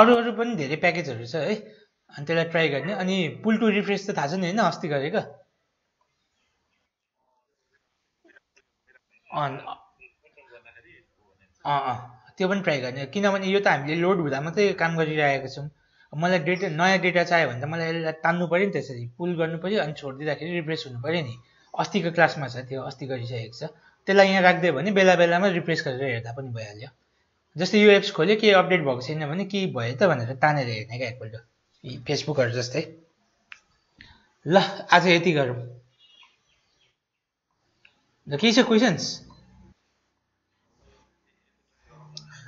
अरू अरू पनि धेरै प्याकेजहरू छ है? अनि त्यसलाई ट्राई गर्ने। अनि पुल टु रिफ्रेस त थाहा छ नि होइन? अस्ति गरेको। अँ अँ त्यो पनि ट्राई गर्ने। किनभने यो त हामीले लोड हुँदा मात्रै काम गरिरहेको छौँ। मलाई डेटा नयाँ डेटा चाहियो भने त मलाई यसलाई तान्नु पऱ्यो नि त्यसरी। पुल गर्नु पऱ्यो अनि छोडिदिँदाखेरि रिफ्रेस हुनु पऱ्यो नि। अस्तिको क्लासमा छ त्यो अस्ति गरिसकेको छ। त्यसलाई यहाँ राखिदियो भने बेला बेलामा रिफ्रेस गरेर हेर्दा पनि भइहाल्यो। जस्तै यो एप्स खोल्यो के अपडेट भएको छैन भने के भयो त भनेर तानेर हेर्ने क्या एकपल्ट। फेसबुकहरू जस्तै। ल आज यति गरौँ। ल केही छ क्वेसन्स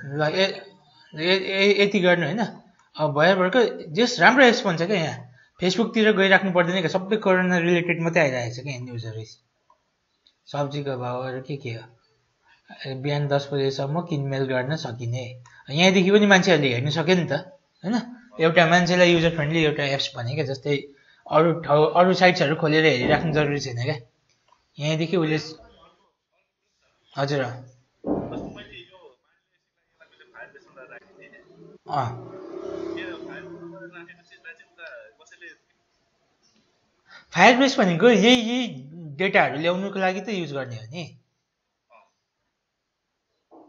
ल ए यति गर्नु होइन। अब भयो भर्खर जस राम्रो रेस्पोन्स छ क्या यहाँ। फेसबुकतिर गइराख्नु पर्दैन क्या? सबै कोरोना रिलेटेड मात्रै आइरहेको छ क्या न्युजहरू सब्जीको भाउहरू के के हो? बिहान दस बजेसम्म किनमेल गर्न सकिने। यहाँदेखि पनि मान्छेहरूले हेर्नु सक्यो नि त होइन? एउटा मान्छेलाई युजर फ्रेन्डली एउटा एप्स भने क्या जस्तै अरू ठाउँ अरू साइट्सहरू खोलेर हेरिराख्नु जरुरी छैन क्या? यहाँदेखि उसले हजुर। अँ। जस्तो मैले यो माइलेजलाई मैले फायर बेसमा राखेको थिएँ अँ त्यो फायर बेसमा राखेपछि यसलाई चाहिँ उता कसैले फायर बेस भनेको यही यही डेटाहरू ल्याउनुको लागि त युज गर्ने हो नि।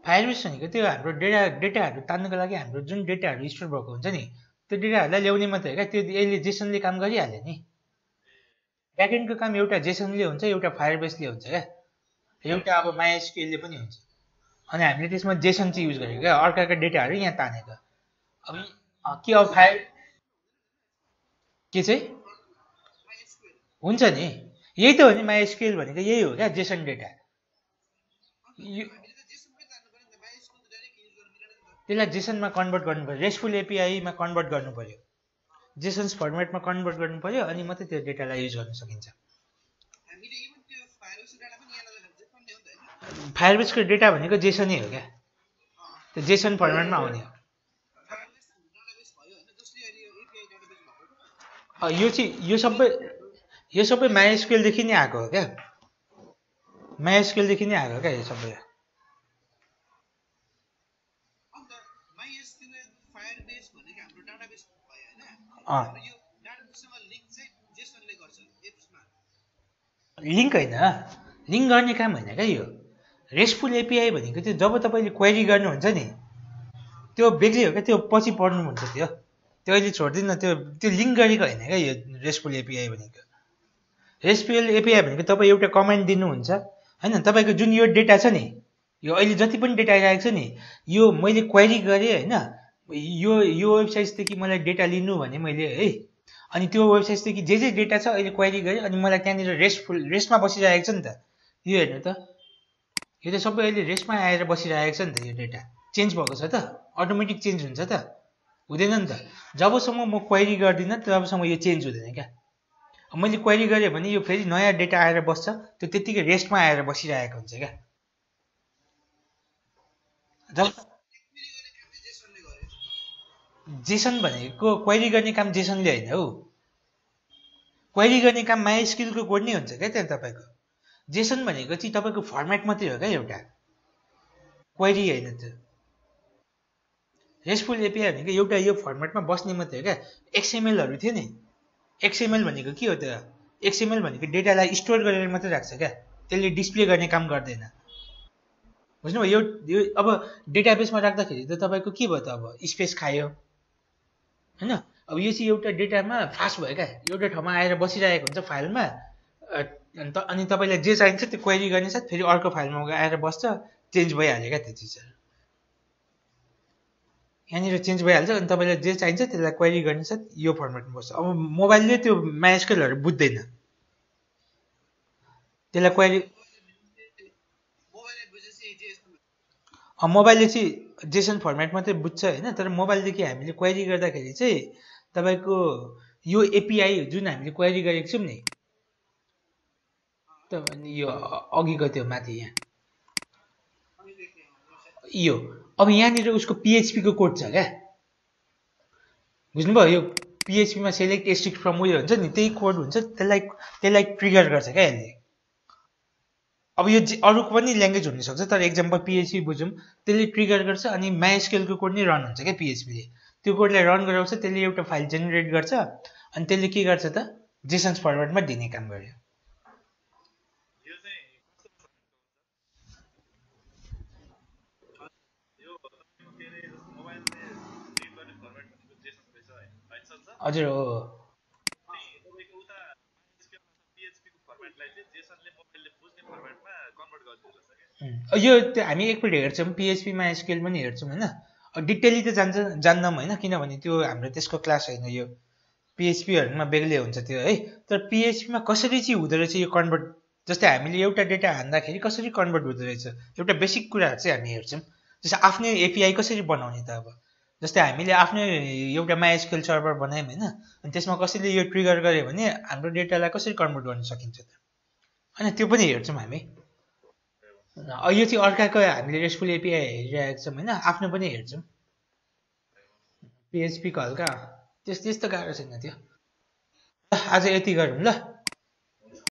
फायर बेस भनेको त्यो हाम्रो डेटा डेटाहरू तान्नुको लागि हाम्रो जुन डेटाहरू स्टोर भएको हुन्छ नि त्यो डेटाहरूलाई ल्याउने मात्रै क्या। त्यो यसले जेसनले काम गरिहाल्यो नि। ब्याकेन्डको काम एउटा जेसनले हुन्छ एउटा फायर बेसले हुन्छ क्या। एउटा अब माइएसक्युएलले पनि हुन्छ। अनि हामीले त्यसमा जेसन चाहिँ युज गरेको क्या अर्काका डेटाहरू यहाँ तानेको। अब के अब फायर के चाहिँ? हुन्छ नि? यही त हो नि माइएसक्युएल भनेको यही हो क्या जेसन डेटा। त्यसलाई जेसनमा कन्भर्ट गर्नु पऱ्यो। रेस्टफुल एपिआईमा कन्भर्ट गर्नु पऱ्यो। जेसन्स फर्मेटमा कन्भर्ट गर्नु पऱ्यो अनि मात्रै त्यो डेटालाई युज गर्न सकिन्छ। फायरबेसको डेटा भनेको जेसनै हो क्या? त्यो जेसन फर्मेटमा आउने हो। यो चाहिँ यो सबै यो सबै माइएसक्युएलदेखि नै आएको हो क्या? माइएसक्युएलदेखि नै आएको हो क्या यो सबै? लिङ्क होइन? लिङ्क गर्ने काम होइन क्या यो? रेस्टफुल एपिआई भनेको त्यो जब तपाईँले क्वेरी गर्नुहुन्छ नि त्यो बेग्लै हो क्या? त्यो पछि पढ्नुहुन्छ त्यो। त्यो अहिले छोडिदिनु त्यो त्यो लिङ्क गरेको होइन क्या यो रेस्टफुल एपिआई भनेको? रेस्टफुल एपिआई भनेको तपाईँ एउटा कमेन्ट दिनुहुन्छ। होइन तपाईँको जुन यो डेटा छ नि यो अहिले जति पनि डेटा आइरहेको छ नि यो मैले क्वेरी गरेँ होइन। यो यो वेबसाइटदेखि मलाई डेटा लिनु भने मैले है। अनि त्यो वेबसाइटदेखि जे जे डेटा छ अहिले क्वेरी गरेँ अनि मलाई त्यहाँनिर रेस्टफुल रेस्टमा बसिरहेको छ नि त। यो हेर्नु त यो त सबै अहिले रेस्टमा आएर बसिरहेको छ नि त यो डेटा। चेन्ज भएको छ त अटोमेटिक चेन्ज हुन्छ त। हुँदैन नि त। जबसम्म म क्वेरी गर्दिनँ तबसम्म यो चेन्ज हुँदैन क्या। मैले क्वेरी गरेँ भने यो फेरि नयाँ डेटा आएर बस्छ। त्यो त्यत्तिकै रेस्टमा आएर बसिरहेको हुन्छ क्या। जेसन भनेको क्वेरी गर्ने काम जेसनले होइन हौ। क्वेरी गर्ने काम माइ स्किलको कोड नै हुन्छ क्या त्यहाँ तपाईँको। जेसन भनेको चाहिँ तपाईँको फर्मेट मात्रै हो क्या एउटा। क्वेरी होइन त्यो। रेस्टफुल एपिआई भनेको एउटा यो फर्मेटमा बस्ने मात्रै हो क्या। एक्सएमएलहरू थियो नि। एक्सएमएल भनेको के हो त? एक्सएमएल भनेको डेटालाई स्टोर गरेर मात्रै राख्छ क्या? त्यसले डिस्प्ले गर्ने काम गर्दैन। बुझ्नुभयो? यो यो अब डेटाबेसमा राख्दाखेरि त तपाईँको के भयो त अब? स्पेस खायो। होइन? अब यो चाहिँ एउटा डेटामा फास्ट भयो क्या? एउटा ठाउँमा आएर बसिरहेको हुन्छ फाइलमा। अ, अनि त- अनि तपाईँलाई जे चाहिन्छ त्यो क्वेरी गर्ने साथ फेरि अर्को फाइलमा आएर बस्छ। चेन्ज भइहाल्यो क्या त्यो चिजहरू। यहाँनिर चेन्ज भइहाल्छ अनि तपाईँलाई जे चाहिन्छ त्यसलाई क्वेरी गर्ने साथ यो फर्मेटमा बस्छ। अब मोबाइलले त्यो माइस्केलहरू बुझ्दैन। त्यसलाई क्वेरी मोबाइलले चाहिँ जेसन फर्मेट मात्रै बुझ्छ होइन तर मोबाइलदेखि हामीले क्वेरी गर्दाखेरि चाहिँ तपाईँको यो एपिआई जुन हामीले क्वेरी गरेको छौँ नि त यो अघिको त्यो माथि यहाँ। यो। अब यहाँनिर उसको पिएचपीको कोड छ क्या? बुझ्नुभयो? यो पिएचपीमा सेलेक्ट एस्ट्रिक फ्रम उयो हुन्छ नि त्यही कोड हुन्छ त्यसलाई त्यसलाई ट्रिगर गर्छ क्या यसले। अब यो अरूको पनि ल्याङ्ग्वेज हुनसक्छ तर एक्जाम्पल पिएचपी बुझौँ त्यसले ट्रिगर गर्छ अनि माइस्केलको कोड नै रन हुन्छ क्या पिएचपीले त्यो कोडलाई रन गराउँछ त्यसले एउटा फाइल जेनेरेट गर्छ अनि त्यसले के गर्छ त? जेसन्स फर्मेटमा दिने काम गर्यो यो चाहिँ कस्तो फर्मेटको हुन्छ यो तपाईँको के अरे जस्तो मोबाइलले रिड गर्ने फर्मेट भनेको जेसन रहेछ होइन होइन सक्छ हजुर हो अनि तपाईँको उता पिएचपी को फर्मेटलाई चाहिँ जेसनले मोबाइलले बुझ्ने फर्मेटमा कन्भर्ट गरिदिएको रहेछ क्या उम्, यो त्यो हामी एकपल्ट हेर्छौँ पिएचपीमा एसक्युएल पनि हेर्छौँ होइन। डिटेली त जान्छ जान्दैनौँ होइन किनभने त्यो हाम्रो त्यसको क्लास होइन यो। पिएचपीहरूमा बेग्लै हुन्छ त्यो है। तर पिएचपीमा कसरी चाहिँ हुँदो रहेछ यो कन्भर्ट? जस्तै हामीले एउटा डेटा हान्दाखेरि कसरी कन्भर्ट हुँदो रहेछ? एउटा बेसिक कुराहरू चाहिँ हामी हेर्छौँ। जस्तै आफ्नै एपिआई कसरी बनाउने त अब? जस्तै हामीले आफ्नै एउटा माइएसक्युएल सर्भर बनायौँ होइन अनि त्यसमा कसैले यो ट्रिगर गर्यो भने हाम्रो डेटालाई कसरी कन्भर्ट गर्न सकिन्छ त? होइन त्यो पनि हेर्छौँ हामी। यो चाहिँ अर्काको हामीले रेस्टफुल एपिआई हेरिरहेको छौँ होइन आफ्नो पनि हेर्छौँ। पिएचपीको हल्का। त्यस त्यस्तो गाह्रो छैन त्यो। आज यति गरौँ ल।